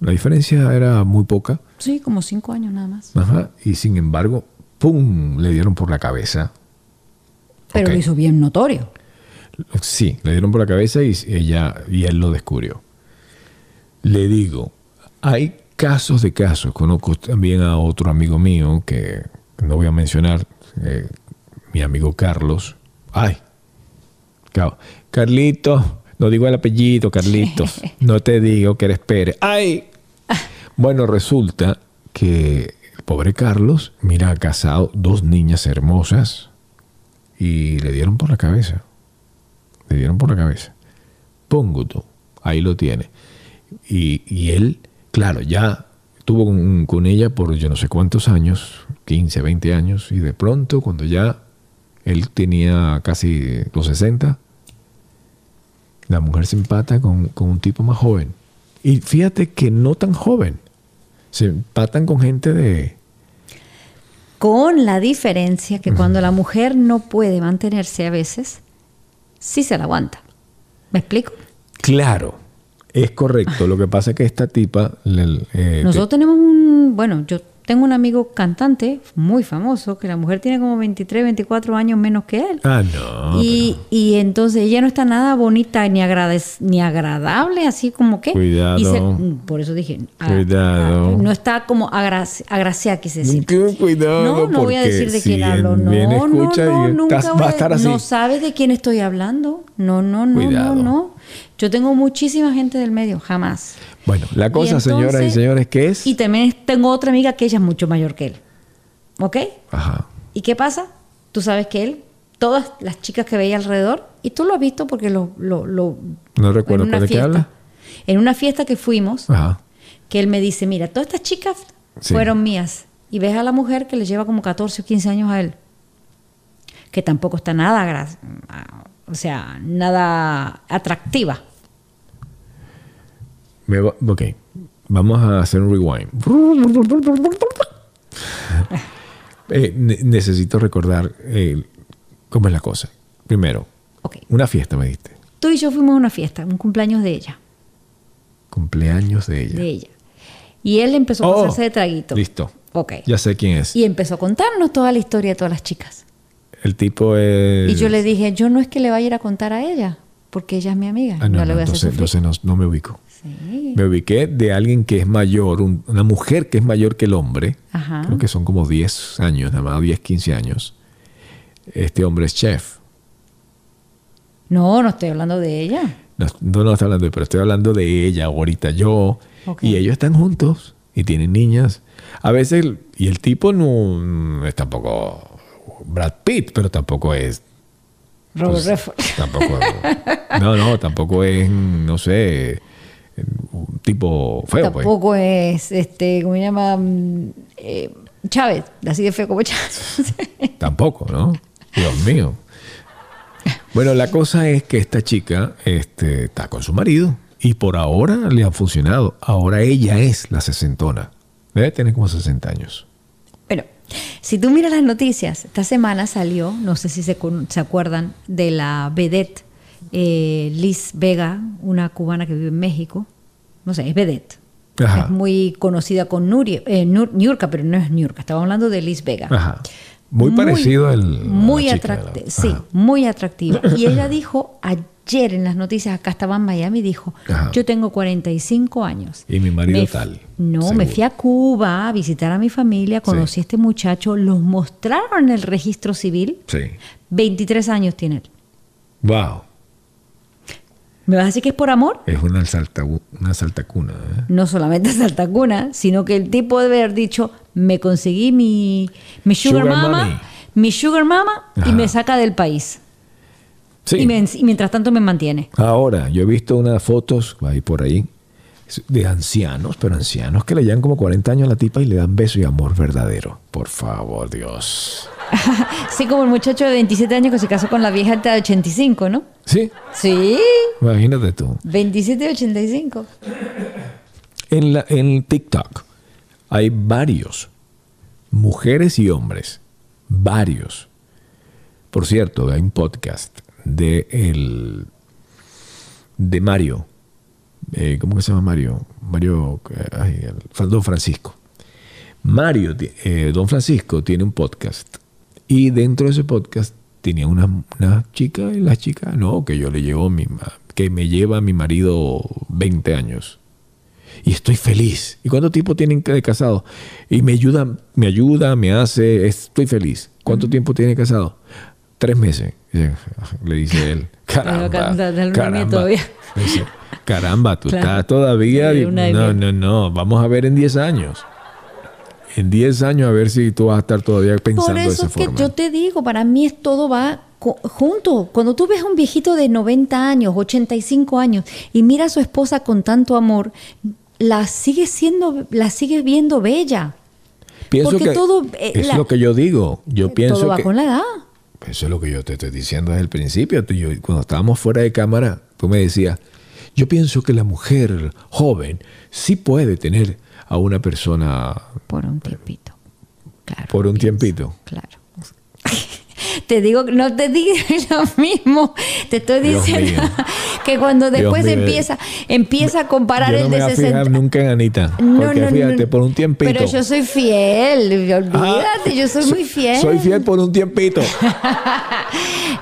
S1: La diferencia era muy poca.
S2: Sí, como 5 años nada más.
S1: Ajá. Y sin embargo, ¡pum! Le dieron por la cabeza.
S2: Pero lo hizo bien notorio.
S1: Sí, le dieron por la cabeza y ella y él lo descubrió. Le digo, hay casos de casos. Conozco también a otro amigo mío que no voy a mencionar, eh, mi amigo Carlos. Ay, claro, Carlitos, no digo el apellido, Carlitos. [LAUGHS] No te digo que eres Pérez. Ay. Bueno, resulta que el pobre Carlos, mira, ha casado dos niñas hermosas y le dieron por la cabeza. Le dieron por la cabeza. Pongo tú. Ahí lo tiene. Y, y él, claro, ya estuvo con, con ella por yo no sé cuántos años, 15, 20 años, y de pronto, cuando ya él tenía casi los 60, la mujer se empata con, con un tipo más joven. Y fíjate que no tan joven. Se empatan con gente de...
S2: Con la diferencia que cuando la mujer no puede mantenerse a veces, sí se la aguanta. ¿Me explico?
S1: Claro, es correcto. Lo que pasa es que esta tipa... le- eh,
S2: Nosotros tenemos un, bueno, yo tengo un amigo cantante muy famoso que la mujer tiene como 23, 24 años menos que él.
S1: Ah, no.
S2: y, y entonces ella no está nada bonita ni, agrades- ni agradable, así como que.
S1: Cuidado.
S2: y se- mm, por eso dije. ah,
S1: Cuidado.
S2: ah, no está como agraci- agraciada, quise decir.
S1: Qué cuidado,
S2: No, no voy a decir de
S1: si
S2: quién hablo. No, no, no, nunca
S1: estás-
S2: voy
S1: va a estar así.
S2: No sabes de quién estoy hablando. No, no, no,
S1: Cuidado.
S2: no, no. Yo tengo muchísima gente del medio, jamás.
S1: Bueno, la cosa,
S2: Y
S1: señoras y señores, que es...
S2: Y también tengo otra amiga que ella es mucho mayor que él. ¿Ok?
S1: Ajá.
S2: ¿Y qué pasa? Tú sabes que él, todas las chicas que veía alrededor, y tú lo has visto porque lo... lo, lo
S1: No recuerdo de qué habla.
S2: En una fiesta que fuimos,
S1: Ajá.
S2: que él me dice, mira, todas estas chicas
S1: Sí.
S2: fueron mías. Y ves a la mujer que le lleva como 14 o 15 años a él. Que tampoco está nada, o sea, nada atractiva.
S1: Me va- ok, vamos a hacer un rewind. [LAUGHS] Eh, ne- necesito recordar eh, cómo es la cosa. Primero, una fiesta me diste.
S2: Tú y yo fuimos a una fiesta, un cumpleaños de ella.
S1: Cumpleaños de ella.
S2: De ella. Y él empezó a
S1: Oh,
S2: pasarse de traguito.
S1: Listo.
S2: Ok.
S1: Ya sé quién es.
S2: Y empezó a contarnos toda la historia de todas las chicas.
S1: El tipo es...
S2: Y yo le dije, yo no es que le vaya a ir a contar a ella, porque ella es mi amiga.
S1: Ah, no,
S2: no, le voy a hacer
S1: entonces,
S2: sufrir.
S1: entonces no, no me ubico.
S2: Sí.
S1: Me ubiqué de alguien que es mayor, un- una mujer que es mayor que el hombre.
S2: Ajá.
S1: Creo que son como 10 años, nada más 10, 15 años. Este hombre es chef.
S2: No, no estoy hablando de ella.
S1: No, no, no estoy hablando, de- pero estoy hablando de ella ahorita, yo. Y ellos están juntos y tienen niñas. A veces, y el tipo no, no es tampoco Brad Pitt, pero tampoco es.
S2: Robert
S1: pues. Tampoco. no, no, tampoco es, no sé, un tipo feo, pues.
S2: Tampoco es, este, ¿cómo se llama? Mm, eh, Chávez, así de feo como Chávez. [LAUGHS]
S1: Tampoco, ¿no? Dios mío. Bueno, la cosa es que esta chica este, está con su marido y por ahora le ha funcionado. Ahora ella es la sesentona. Debe tener como 60 años.
S2: Bueno, si tú miras las noticias, esta semana salió, no sé si se, se acuerdan, de la vedette eh, Liz Vega, una cubana que vive en México. No sé, es vedette.
S1: Ajá.
S2: Es muy conocida con Nuria, eh, Nur- Niurka, pero no es Niurka. Estaba hablando de Liz Vega.
S1: Ajá. Muy, parecido al.
S2: Muy atractiva. Sí, muy atractiva. Y [COUGHS] ella dijo ayer en las noticias, acá estaba en Miami, dijo,
S1: Ajá.
S2: yo tengo 45 años.
S1: Y mi marido
S2: Me
S1: tal,
S2: No,
S1: seguro.
S2: me fui a Cuba a visitar a mi familia, conocí
S1: Sí.
S2: a este muchacho, los mostraron en el registro civil.
S1: Sí.
S2: 23 años tiene él.
S1: Wow.
S2: ¿Me vas a decir que es por amor?
S1: Es una, salta, una saltacuna. ¿eh?
S2: No solamente [LAUGHS] alta sino que el tipo debe haber dicho, me conseguí mi, mi sugar,
S1: Sugar
S2: mama, mi sugar mama, y me saca del país.
S1: Sí.
S2: Y, me- y mientras tanto me mantiene.
S1: Ahora, yo he visto unas fotos ahí por ahí de ancianos, pero ancianos que le llevan como 40 años a la tipa y le dan beso y amor verdadero. Por favor, Dios. [LAUGHS]
S2: Sí, como el muchacho de 27 años que se casó con la vieja de 85, ¿no?
S1: Sí,
S2: Sí,
S1: imagínate tú.
S2: 27 y 85.
S1: En, la, en TikTok hay varios, mujeres y hombres, varios. Por cierto, hay un podcast de, el, de Mario. Eh, ¿Cómo que se llama Mario? Mario, eh, ay, el- Don Francisco. Mario, eh, Don Francisco, tiene un podcast. Y dentro de ese podcast tenía una, una chica y la chica, no, que yo le llevo mi, que me lleva mi marido 20 años y estoy feliz. ¿Y cuánto tiempo tienen de casado? Y me ayuda, me ayuda, me hace, estoy feliz. ¿Cuánto tiempo tiene casado? Tres meses. [LAUGHS] Le dice él. [LAUGHS] Caramba. caramba. dice, caramba, tú [LAUGHS]
S2: Claro.
S1: estás todavía. No, no, no. Vamos a ver en 10 años. En 10 años a ver si tú vas a estar todavía pensando
S2: Por
S1: de
S2: eso
S1: esa
S2: es que yo te digo, para mí es todo va junto. Cuando tú ves a un viejito de 90 años, 85 años y mira a su esposa con tanto amor, la sigue siendo, la sigue viendo bella.
S1: Pienso
S2: porque
S1: que
S2: todo, eh,
S1: es
S2: la-
S1: lo que yo digo. Yo pienso
S2: todo va
S1: que
S2: con la edad.
S1: Eso es lo que yo te estoy diciendo desde el principio. Tú- yo- cuando estábamos fuera de cámara, tú me decías, yo pienso que la mujer joven sí puede tener a una persona
S2: Por un tiempito. Claro.
S1: por un
S2: pienso,
S1: tiempito.
S2: Claro. [LAUGHS] Te digo, no te digo [LAUGHS] lo mismo. Te estoy diciendo [LAUGHS] que cuando después
S1: mío.
S2: empieza, empieza a comparar
S1: Yo no
S2: el
S1: me
S2: de
S1: voy a
S2: 60.
S1: fijar nunca en Anita.
S2: No,
S1: porque
S2: no,
S1: fíjate, por un tiempito.
S2: Pero yo soy fiel, olvídate,
S1: Ah,
S2: yo soy
S1: so-
S2: muy fiel.
S1: Soy fiel por un tiempito.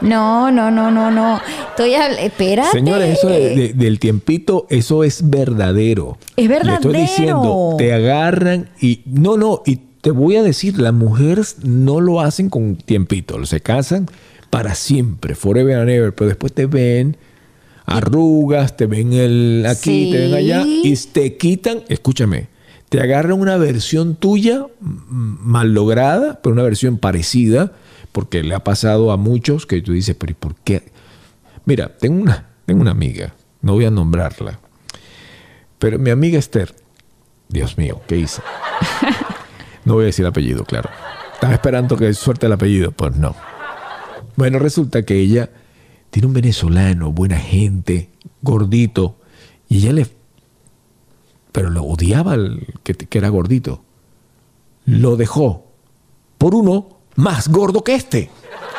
S2: No, no, no, no, no. Estoy a, espérate.
S1: Señores, eso de- de- del tiempito, eso es verdadero.
S2: Es
S1: Le estoy
S2: verdadero.
S1: diciendo, te agarran y no, no, y te voy a decir, las mujeres no lo hacen con tiempito, se casan para siempre, forever and ever, pero después te ven arrugas, te ven el aquí, te ven allá y te quitan, escúchame, te agarran una versión tuya mal lograda, pero una versión parecida, porque le ha pasado a muchos que tú dices, pero ¿y por qué? Mira, tengo una, tengo una amiga, no voy a nombrarla, pero mi amiga Esther, Dios mío, ¿qué hice? [LAUGHS] No voy a decir apellido, claro. Estaba esperando que suelte el apellido, pues no. Bueno, resulta que ella tiene un venezolano, buena gente, gordito, y ella le... Pero lo odiaba que era gordito. Lo dejó por uno más gordo que este.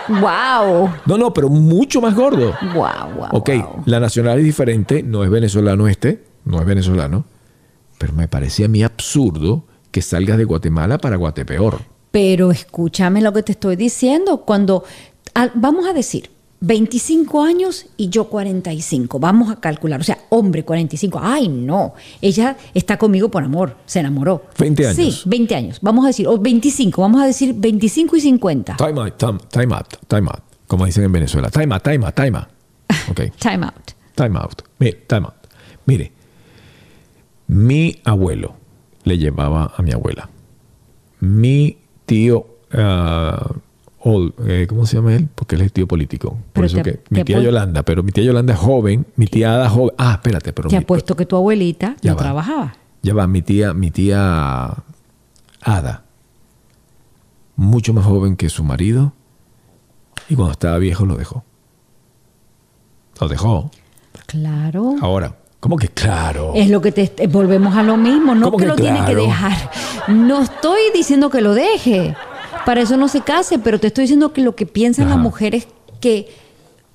S2: Wow.
S1: No, no, pero mucho más gordo.
S2: Wow, wow.
S1: Ok,
S2: wow.
S1: la nacional es diferente, no es venezolano este, no es venezolano, pero me parecía a mí absurdo que salgas de Guatemala para Guatepeor.
S2: Pero escúchame lo que te estoy diciendo. Cuando ah, vamos a decir, 25 años y yo 45. Vamos a calcular. O sea, hombre 45. Ay, no. Ella está conmigo por amor. Se enamoró.
S1: 20 años.
S2: Sí, 20 años. Vamos a decir, o 25. Vamos a decir 25 y 50.
S1: Time out, time, time out, time out. Como dicen en Venezuela. Time out, time out, time out. Ok. [LAUGHS]
S2: Time out.
S1: Time out. Mire, time out. Mire, mi abuelo le llevaba a mi abuela. Mi tío, ah, Eh, ¿cómo se llama él? Porque él es tío político. Por
S2: Pero
S1: eso
S2: te-
S1: que mi tía Yolanda, pero mi tía Yolanda es joven, mi tía Ada joven. Ah, espérate, pero
S2: Te
S1: mi-
S2: apuesto que tu abuelita
S1: Ya
S2: no
S1: va.
S2: trabajaba.
S1: ya va, mi tía, mi tía Ada, mucho más joven que su marido, y cuando estaba viejo lo dejó. Lo dejó.
S2: Claro.
S1: Ahora, ¿cómo que claro?
S2: Es lo que te eh, volvemos a lo mismo, no
S1: ¿Cómo
S2: que,
S1: que
S2: lo tiene que dejar. No estoy diciendo que lo deje. Para eso no se case, pero te estoy diciendo que lo que piensan
S1: Ajá.
S2: las mujeres que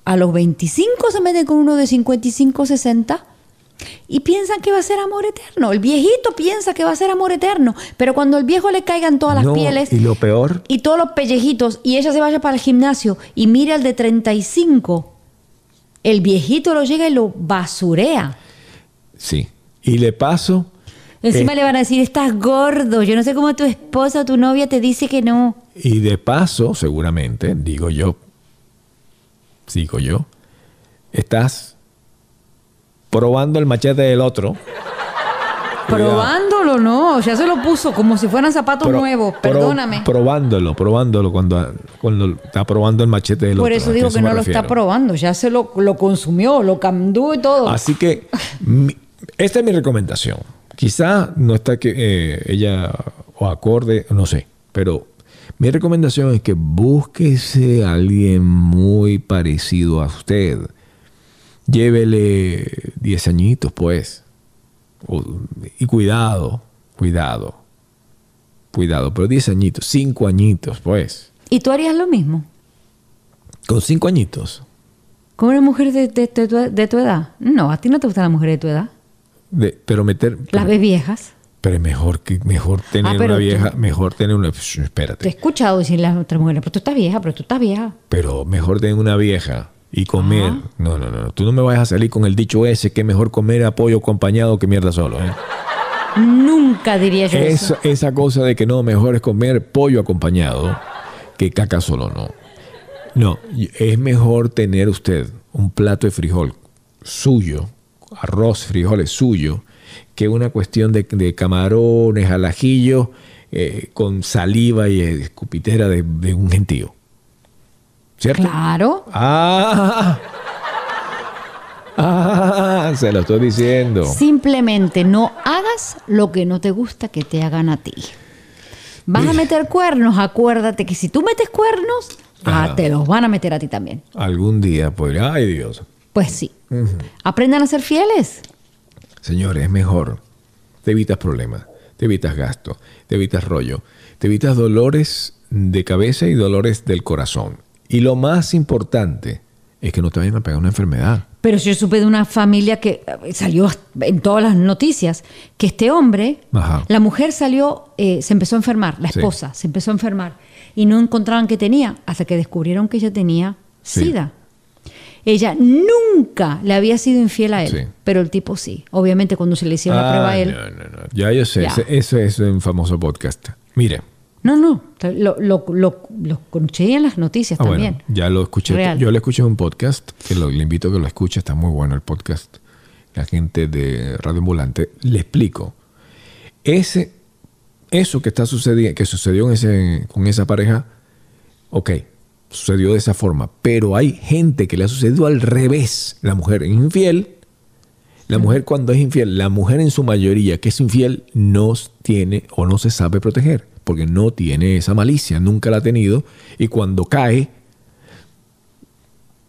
S2: a los 25 se meten con uno de 55, 60 y piensan que va a ser amor eterno. El viejito piensa que va a ser amor eterno, pero cuando al viejo le caigan todas las
S1: No,
S2: pieles
S1: y lo peor,
S2: y todos los pellejitos y ella se vaya para el gimnasio y mira al de 35, el viejito lo llega y lo basurea.
S1: sí. Y le paso,
S2: Encima
S1: Eh.
S2: le van a decir, estás gordo. Yo no sé cómo tu esposa o tu novia te dice que no.
S1: y de paso, seguramente, digo yo, digo yo, estás probando el machete del otro. [LAUGHS]
S2: Probándolo, no. Ya se lo puso como si fueran zapatos
S1: Pro-
S2: nuevos.
S1: pro-
S2: Perdóname.
S1: probándolo, probándolo cuando, cuando está probando el machete del otro.
S2: Por eso
S1: ¿a
S2: digo que no lo está probando. Ya se lo, lo consumió, lo cambió y todo.
S1: Así que esta es mi recomendación. Quizá no está que eh, ella o acorde, no sé, pero mi recomendación es que búsquese a alguien muy parecido a usted. Llévele 10 añitos, pues. Y cuidado, cuidado, cuidado, pero 10 añitos, 5 añitos, pues.
S2: ¿Y tú harías lo mismo?
S1: Con 5 añitos.
S2: ¿Con una mujer de, de- de tu, de tu edad? No, a ti no te gustan las mujeres de tu edad.
S1: De- pero meter...
S2: Las ves viejas.
S1: Pero es mejor que mejor tener
S2: Ah,
S1: una
S2: tú-
S1: vieja, mejor tener una Shh,
S2: Te he
S1: espérate.
S2: escuchado decirle a las otras mujeres, pero tú estás vieja, pero tú estás vieja.
S1: Pero mejor tener una vieja y comer.
S2: Ah.
S1: No, no, no, tú no me vayas a salir con el dicho ese que es mejor comer apoyo acompañado que mierda solo, ¿eh?
S2: Nunca diría yo eso.
S1: Esa, cosa de que no, mejor es comer pollo acompañado que caca solo, no. No, es mejor tener usted un plato de frijol suyo, arroz, frijoles suyo, que una cuestión de, de camarones al ajillo eh, con saliva y escupitera de, de un gentío. ¿Cierto?
S2: Claro.
S1: Ah, [LAUGHS] ah, se lo estoy diciendo.
S2: Simplemente no hagas lo que no te gusta que te hagan a ti. Vas a meter cuernos, acuérdate que si tú metes cuernos, ah,
S1: Ajá.
S2: te los van a meter a ti también.
S1: Algún día podría, ay Dios.
S2: Pues sí. Aprendan a ser fieles.
S1: Señores, es mejor. Te evitas problemas, te evitas gasto, te evitas rollo, te evitas dolores de cabeza y dolores del corazón. Y lo más importante es que no te vayan a pegar una enfermedad.
S2: Pero yo supe de una familia que eh, salió en todas las noticias, que este hombre,
S1: Ajá.
S2: la mujer salió, eh, se empezó a enfermar, la
S1: Sí.
S2: esposa se empezó a enfermar y no encontraban que tenía hasta que descubrieron que ella tenía
S1: Sí.
S2: sida. Ella nunca le había sido infiel a él,
S1: Sí.
S2: pero el tipo sí. Obviamente cuando se le hicieron la
S1: Ah,
S2: prueba a él,
S1: No, no, no. Ya yo sé, eso es un famoso podcast. Mire,
S2: no, no, lo, lo, lo, lo escuché en las noticias
S1: ah,
S2: también.
S1: bueno, ya lo escuché.
S2: Real.
S1: Yo le escuché en un podcast, que lo, le invito a que lo escuche, está muy bueno el podcast. La gente de Radio Ambulante. Le explico. Ese, eso que está sucediendo, que sucedió en ese, con esa pareja, ok, sucedió de esa forma. Pero hay gente que le ha sucedido al revés. La mujer es infiel. La mujer cuando es infiel, la mujer en su mayoría que es infiel no tiene o no se sabe proteger, porque no tiene esa malicia, nunca la ha tenido, y cuando cae,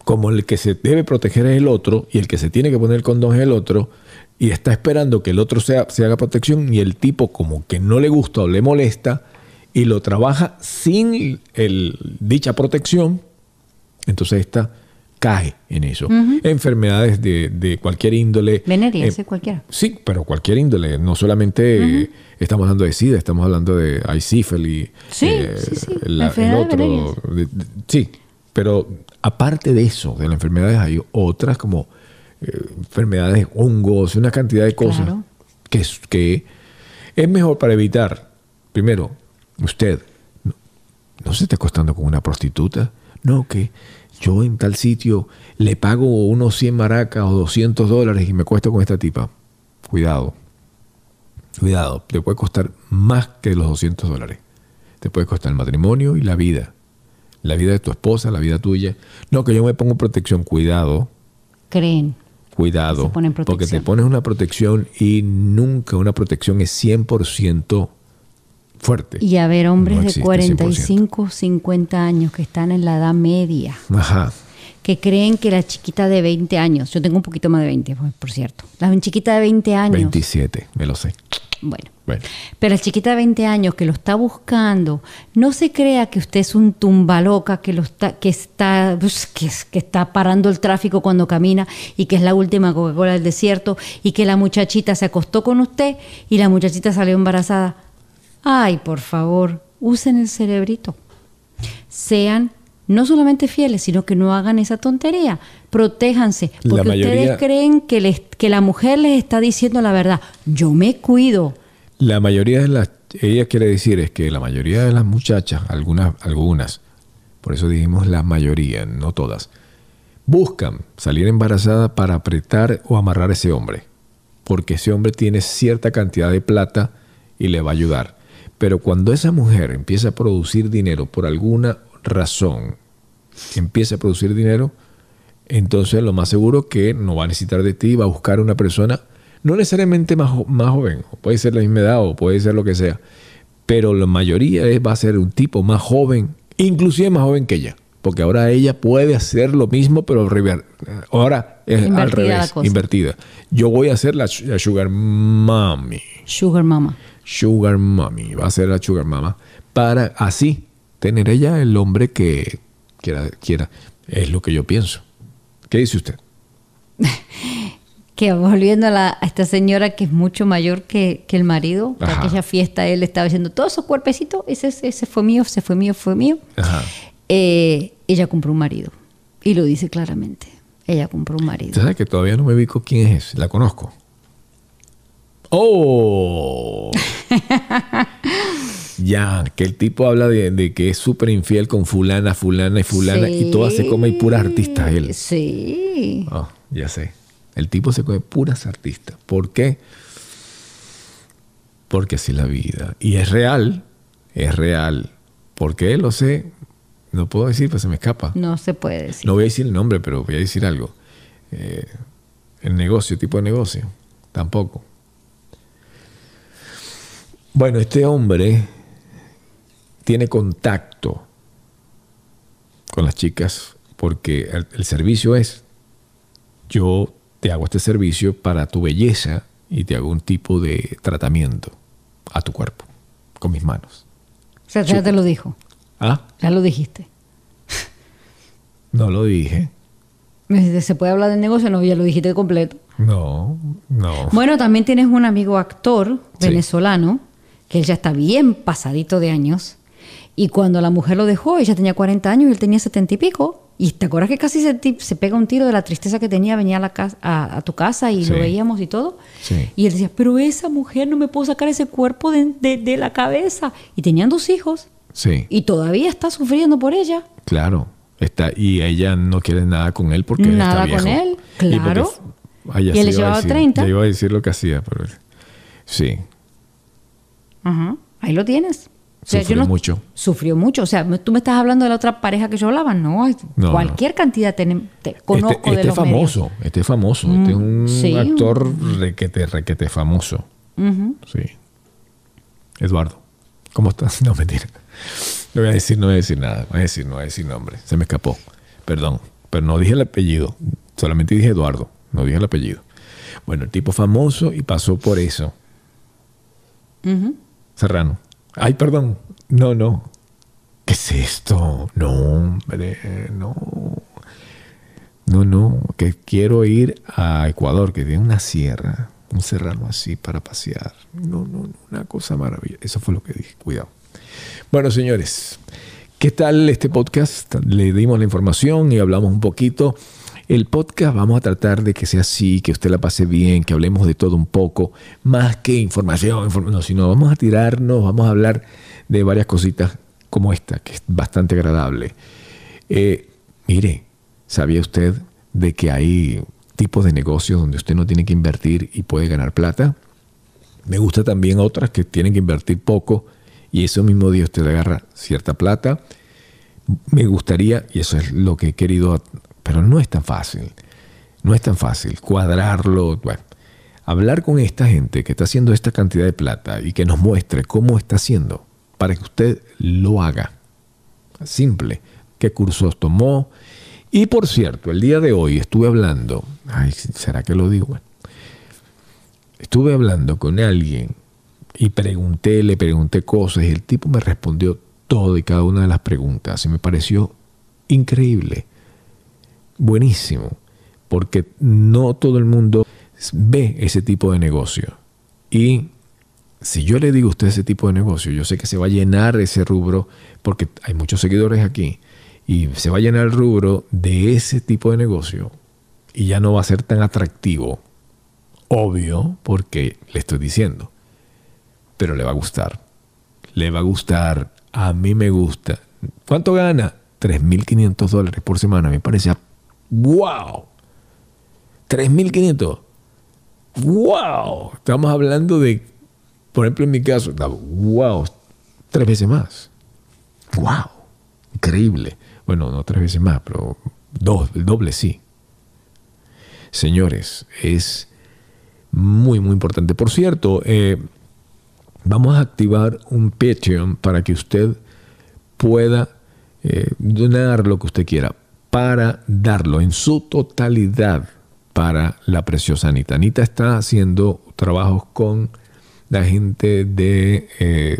S1: como el que se debe proteger es el otro, y el que se tiene que poner el condón es el otro, y está esperando que el otro sea, se haga protección, y el tipo como que no le gusta o le molesta, y lo trabaja sin el, dicha protección, entonces esta cae en eso. Enfermedades de, de cualquier índole.
S2: Veneria,
S1: eh,
S2: cualquiera.
S1: Sí, pero cualquier índole. No solamente eh, estamos hablando de SIDA, estamos hablando de hay sífilis.
S2: Sí,
S1: eh,
S2: sí, sí,
S1: la- el otro. de- de- sí, Pero aparte de eso, de las enfermedades, hay otras como eh, enfermedades, hongos, una cantidad de cosas
S2: Claro.
S1: que, que es mejor para evitar. Primero, usted no, no se está acostando con una prostituta. No, que yo en tal sitio le pago unos 100 maracas o 200 dólares y me cuesto con esta tipa. Cuidado. Cuidado, te puede costar más que los 200 dólares. Te puede costar el matrimonio y la vida. La vida de tu esposa, la vida tuya. No, que yo me pongo protección. Cuidado,
S2: Creen.
S1: cuidado.
S2: Se ponen
S1: Porque te pones una protección y nunca una protección es 100% fuerte.
S2: Y a ver, hombres
S1: No
S2: de
S1: existe
S2: 45, 50 años que están en la edad media,
S1: Ajá.
S2: que creen que la chiquita de 20 años, yo tengo un poquito más de 20, por- por cierto, la chiquita de 20 años,
S1: 27, me lo sé.
S2: bueno,
S1: Bueno,
S2: pero la chiquita de 20 años que lo está buscando, no se crea que usted es un tumbaloca que lo está, que está, pues, que, que está parando el tráfico cuando camina y que es la última Coca-Cola del desierto y que la muchachita se acostó con usted y la muchachita salió embarazada. Ay, por favor, usen el cerebrito. Sean no solamente fieles, sino que no hagan esa tontería. Protéjanse, porque
S1: mayoría-
S2: ustedes creen que, les, que la mujer les está diciendo la verdad. Yo me cuido.
S1: la mayoría de las, ella quiere decir es que la mayoría de las muchachas, algunas, algunas, por eso dijimos la mayoría, no todas, buscan salir embarazada para apretar o amarrar a ese hombre, porque ese hombre tiene cierta cantidad de plata y le va a ayudar. Pero cuando esa mujer empieza a producir dinero por alguna razón, empieza a producir dinero, entonces lo más seguro que no va a necesitar de ti, va a buscar una persona, no necesariamente más, más joven, puede ser la misma edad o puede ser lo que sea, pero la mayoría es, va a ser un tipo más joven, inclusive más joven que ella, porque ahora ella puede hacer lo mismo, pero ahora es al
S2: Invertida la
S1: revés, invertida. Yo voy a ser la, la sugar mommy,
S2: Sugar mama.
S1: Sugar mommy, va a ser la sugar mama, para así tener ella el hombre que quiera, quiera. Es lo que yo pienso. ¿Qué dice usted? [LAUGHS]
S2: Que volviendo a, la- a esta señora que es mucho mayor que, que el marido, para aquella fiesta él estaba diciendo, todos esos cuerpecitos, ese, ese fue mío, ese fue mío, fue mío. Eh, ella compró un marido. Y lo dice claramente. Ella compró un marido.
S1: ¿Usted sabe que todavía no me ubico quién es? La conozco. ¡Oh! [LAUGHS] [LAUGHS] ya, que el tipo habla de, de que es súper infiel con fulana, fulana y fulana y todas se come puras artistas él.
S2: Sí.
S1: Ah, ya sé. El tipo se come puras artistas. ¿Por qué? Porque así es la vida. Y es real. Es real. ¿Por qué? Lo sé. No puedo decir, pues se me escapa.
S2: No se puede decir.
S1: No voy a decir el nombre, pero voy a decir algo. Eh, el negocio, tipo de negocio. Tampoco. Bueno, este hombre tiene contacto con las chicas porque el, el servicio es, yo te hago este servicio para tu belleza y te hago un tipo de tratamiento a tu cuerpo con mis manos.
S2: O sea, ya te lo dijo.
S1: Ah,
S2: Ya lo dijiste. [LAUGHS]
S1: no lo dije.
S2: ¿Se puede hablar del negocio? No, ya lo dijiste completo.
S1: No, no.
S2: Bueno, también tienes un amigo actor venezolano, que él ya está bien pasadito de años, y cuando la mujer lo dejó, ella tenía 40 años y él tenía 70 y pico. Y te acuerdas que casi se, se pega un tiro de la tristeza que tenía, venía a, la casa, a, a tu casa y
S1: Sí.
S2: lo veíamos y todo.
S1: Sí.
S2: Y él decía, pero esa mujer no me puedo sacar ese cuerpo de, de- de la cabeza. Y tenían dos hijos
S1: Sí,
S2: y todavía está sufriendo por ella.
S1: claro. Está, y ella no quiere nada con él porque él
S2: Nada
S1: está
S2: con
S1: viejo.
S2: él,
S1: Y porque-
S2: claro. Y él le llevaba
S1: decir,
S2: 30.
S1: Ya iba a decir lo que hacía, pero sí.
S2: Ajá, ahí lo tienes. O sea,
S1: Sufrió mucho.
S2: Sufrió mucho. O sea, tú me estás hablando de la otra pareja que yo hablaba. No, es-
S1: No,
S2: cualquier cantidad te, conozco
S1: este
S2: de
S1: este
S2: los
S1: es famoso, este es famoso. este es un
S2: Mm, sí.
S1: actor requete, requete famoso. Sí. Eduardo, ¿cómo estás? [LAUGHS] No, mentira. No voy a decir, no voy a decir nada. Voy a decir, no voy a decir nombre. Se me escapó. Perdón. Pero no dije el apellido. Solamente dije Eduardo. No dije el apellido. Bueno, el tipo famoso y pasó por eso.
S2: Ujú.
S1: Serrano. Ay, perdón. No, no. ¿Qué es esto? No, hombre, no. No, no, que quiero ir a Ecuador, que tiene una sierra, un serrano así para pasear. No, no, una cosa maravillosa. Eso fue lo que dije, cuidado. Bueno, señores, ¿Qué tal este podcast? Le dimos la información y hablamos un poquito. El podcast vamos a tratar de que sea así, que usted la pase bien, que hablemos de todo un poco, más que información, no, sino vamos a tirarnos, vamos a hablar de varias cositas como esta, que es bastante agradable. Eh, mire, ¿sabía usted de que hay tipos de negocios donde usted no tiene que invertir y puede ganar plata? Me gusta también otras que tienen que invertir poco y ese mismo día usted agarra cierta plata. Me gustaría, y eso es lo que he querido pero no es tan fácil. No es tan fácil cuadrarlo. Bueno, hablar con esta gente que está haciendo esta cantidad de plata y que nos muestre cómo está haciendo para que usted lo haga. Simple. ¿Qué cursos tomó? Y por cierto, el día de hoy estuve hablando. Ay, ¿será que lo digo? estuve hablando con alguien y pregunté, le pregunté cosas y el tipo me respondió todo y cada una de las preguntas y me pareció increíble buenísimo, porque no todo el mundo ve ese tipo de negocio. Y si yo le digo a usted ese tipo de negocio, yo sé que se va a llenar ese rubro, porque hay muchos seguidores aquí, y se va a llenar el rubro de ese tipo de negocio, y ya no va a ser tan atractivo, obvio, porque le estoy diciendo, pero le va a gustar. Le va a gustar, a mí me gusta. ¿Cuánto gana? 3.500 dólares por semana, me parece ¡Wow! 3.500. ¡Wow! Estamos hablando de, por ejemplo, en mi caso, ¡wow! Tres veces más. ¡Wow! Increíble. Bueno, no tres veces más, pero dos, el doble sí. Señores, es muy, muy importante. Por cierto, eh, vamos a activar un Patreon para que usted pueda eh, donar lo que usted quiera para darlo en su totalidad para la preciosa Anita. Anita está haciendo trabajos con la gente de... Eh,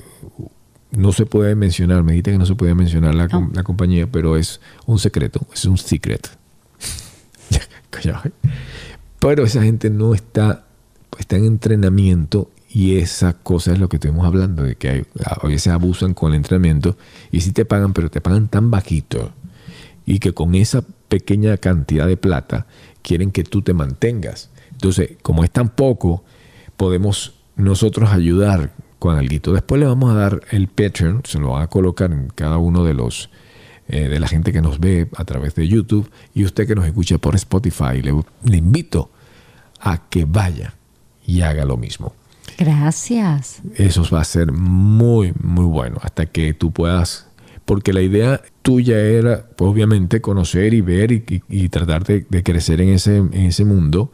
S1: no se puede mencionar, me dijiste que no se puede mencionar la, la compañía, pero es un secreto, es un secret. [LAUGHS] pero esa gente no está, está en entrenamiento y esa cosa es lo que estuvimos hablando, de que a veces abusan con el entrenamiento y si te pagan, pero te pagan tan bajito y que con esa pequeña cantidad de plata quieren que tú te mantengas. Entonces, como es tan poco, podemos nosotros ayudar con algo. Después le vamos a dar el Patreon, se lo van a colocar en cada uno de los eh, de la gente que nos ve a través de YouTube y usted que nos escucha por Spotify. Le, le invito a que vaya y haga lo mismo.
S2: Gracias.
S1: Eso va a ser muy, muy bueno hasta que tú puedas porque la idea tuya era, obviamente, conocer y ver y, tratar de, crecer en ese, en ese mundo,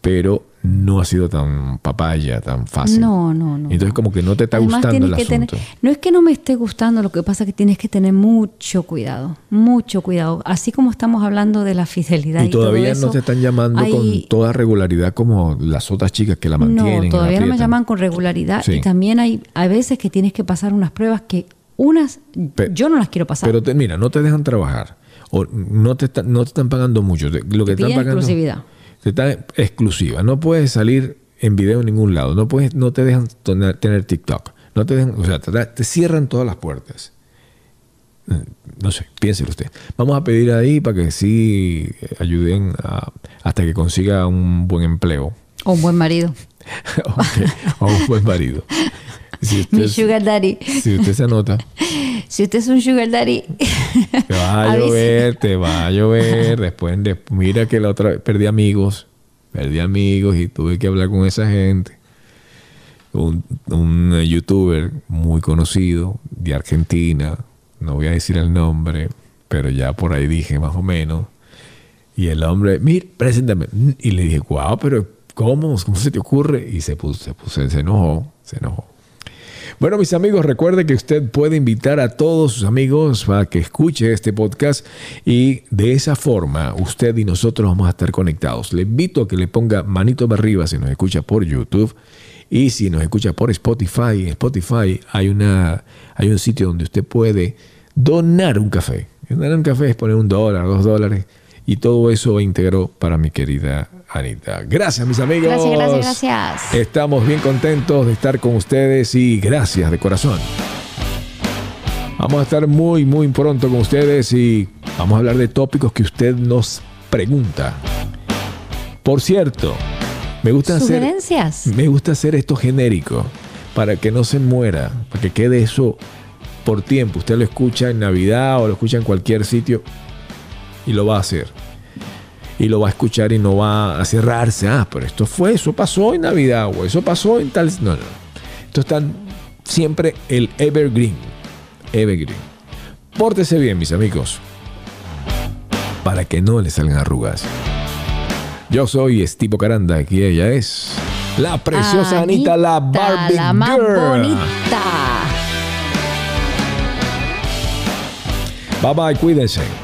S1: pero no ha sido tan papaya, tan fácil.
S2: No, no, no.
S1: Entonces como que no te está gustando el asunto.
S2: no es que no me esté gustando, lo que pasa es que tienes que tener mucho cuidado, mucho cuidado. Así como estamos hablando de la fidelidad.
S1: Y, todavía no te están llamando con toda regularidad como las otras chicas que la mantienen.
S2: No, todavía no me llaman con regularidad. Y también hay, hay veces que tienes que pasar unas pruebas que unas, yo no las quiero pasar.
S1: Pero mira, no te dejan trabajar. O no te, no te están pagando mucho. Lo que te están pagando.
S2: exclusividad.
S1: Te está exclusiva. No puedes salir en video en ningún lado. No, puedes, no te dejan tener, TikTok. No te dejan, o sea, te, cierran todas las puertas. No sé, piénselo usted. Vamos a pedir ahí para que sí ayuden hasta que consiga un buen empleo.
S2: O un buen marido. [LAUGHS]
S1: O un buen marido.
S2: Mi sugar daddy.
S1: Si usted se anota.
S2: si usted es un sugar daddy.
S1: Te va a llover, te va a llover. Después, mira que la otra vez perdí amigos. Perdí amigos y tuve que hablar con esa gente. Un, un youtuber muy conocido de Argentina. No voy a decir el nombre, pero ya por ahí dije más o menos. Y el hombre, mira, preséntame. Y le dije, wow, pero ¿cómo? ¿Cómo se te ocurre? Y se puso, se puso, se enojó, se enojó. Bueno, mis amigos, recuerde que usted puede invitar a todos sus amigos para que escuche este podcast y de esa forma usted y nosotros vamos a estar conectados. Le invito a que le ponga manito para arriba si nos escucha por YouTube y si nos escucha por Spotify. En Spotify hay, una, hay un sitio donde usted puede donar un café. Donar un café es poner un dólar, dos dólares y todo eso íntegro para mi querida Anita. Gracias, mis amigos.
S2: Gracias, gracias, gracias.
S1: Estamos bien contentos de estar con ustedes y gracias de corazón. Vamos a estar muy, muy pronto con ustedes y vamos a hablar de tópicos que usted nos pregunta. Por cierto, me gusta hacer. Me gusta hacer esto genérico para que no se muera, para que quede eso por tiempo. Usted lo escucha en Navidad o lo escucha en cualquier sitio y lo va a hacer. Y lo va a escuchar y no va a cerrarse. Ah, pero esto fue, eso pasó en Navidad o eso pasó en tal. No, no. Esto está siempre el evergreen. Evergreen. Pórtese bien, mis amigos. Para que no le salgan arrugas. Yo soy Estivo Caranda, aquí ella es la preciosa Anita, la Barbie la más bonita. Bye bye, cuídense.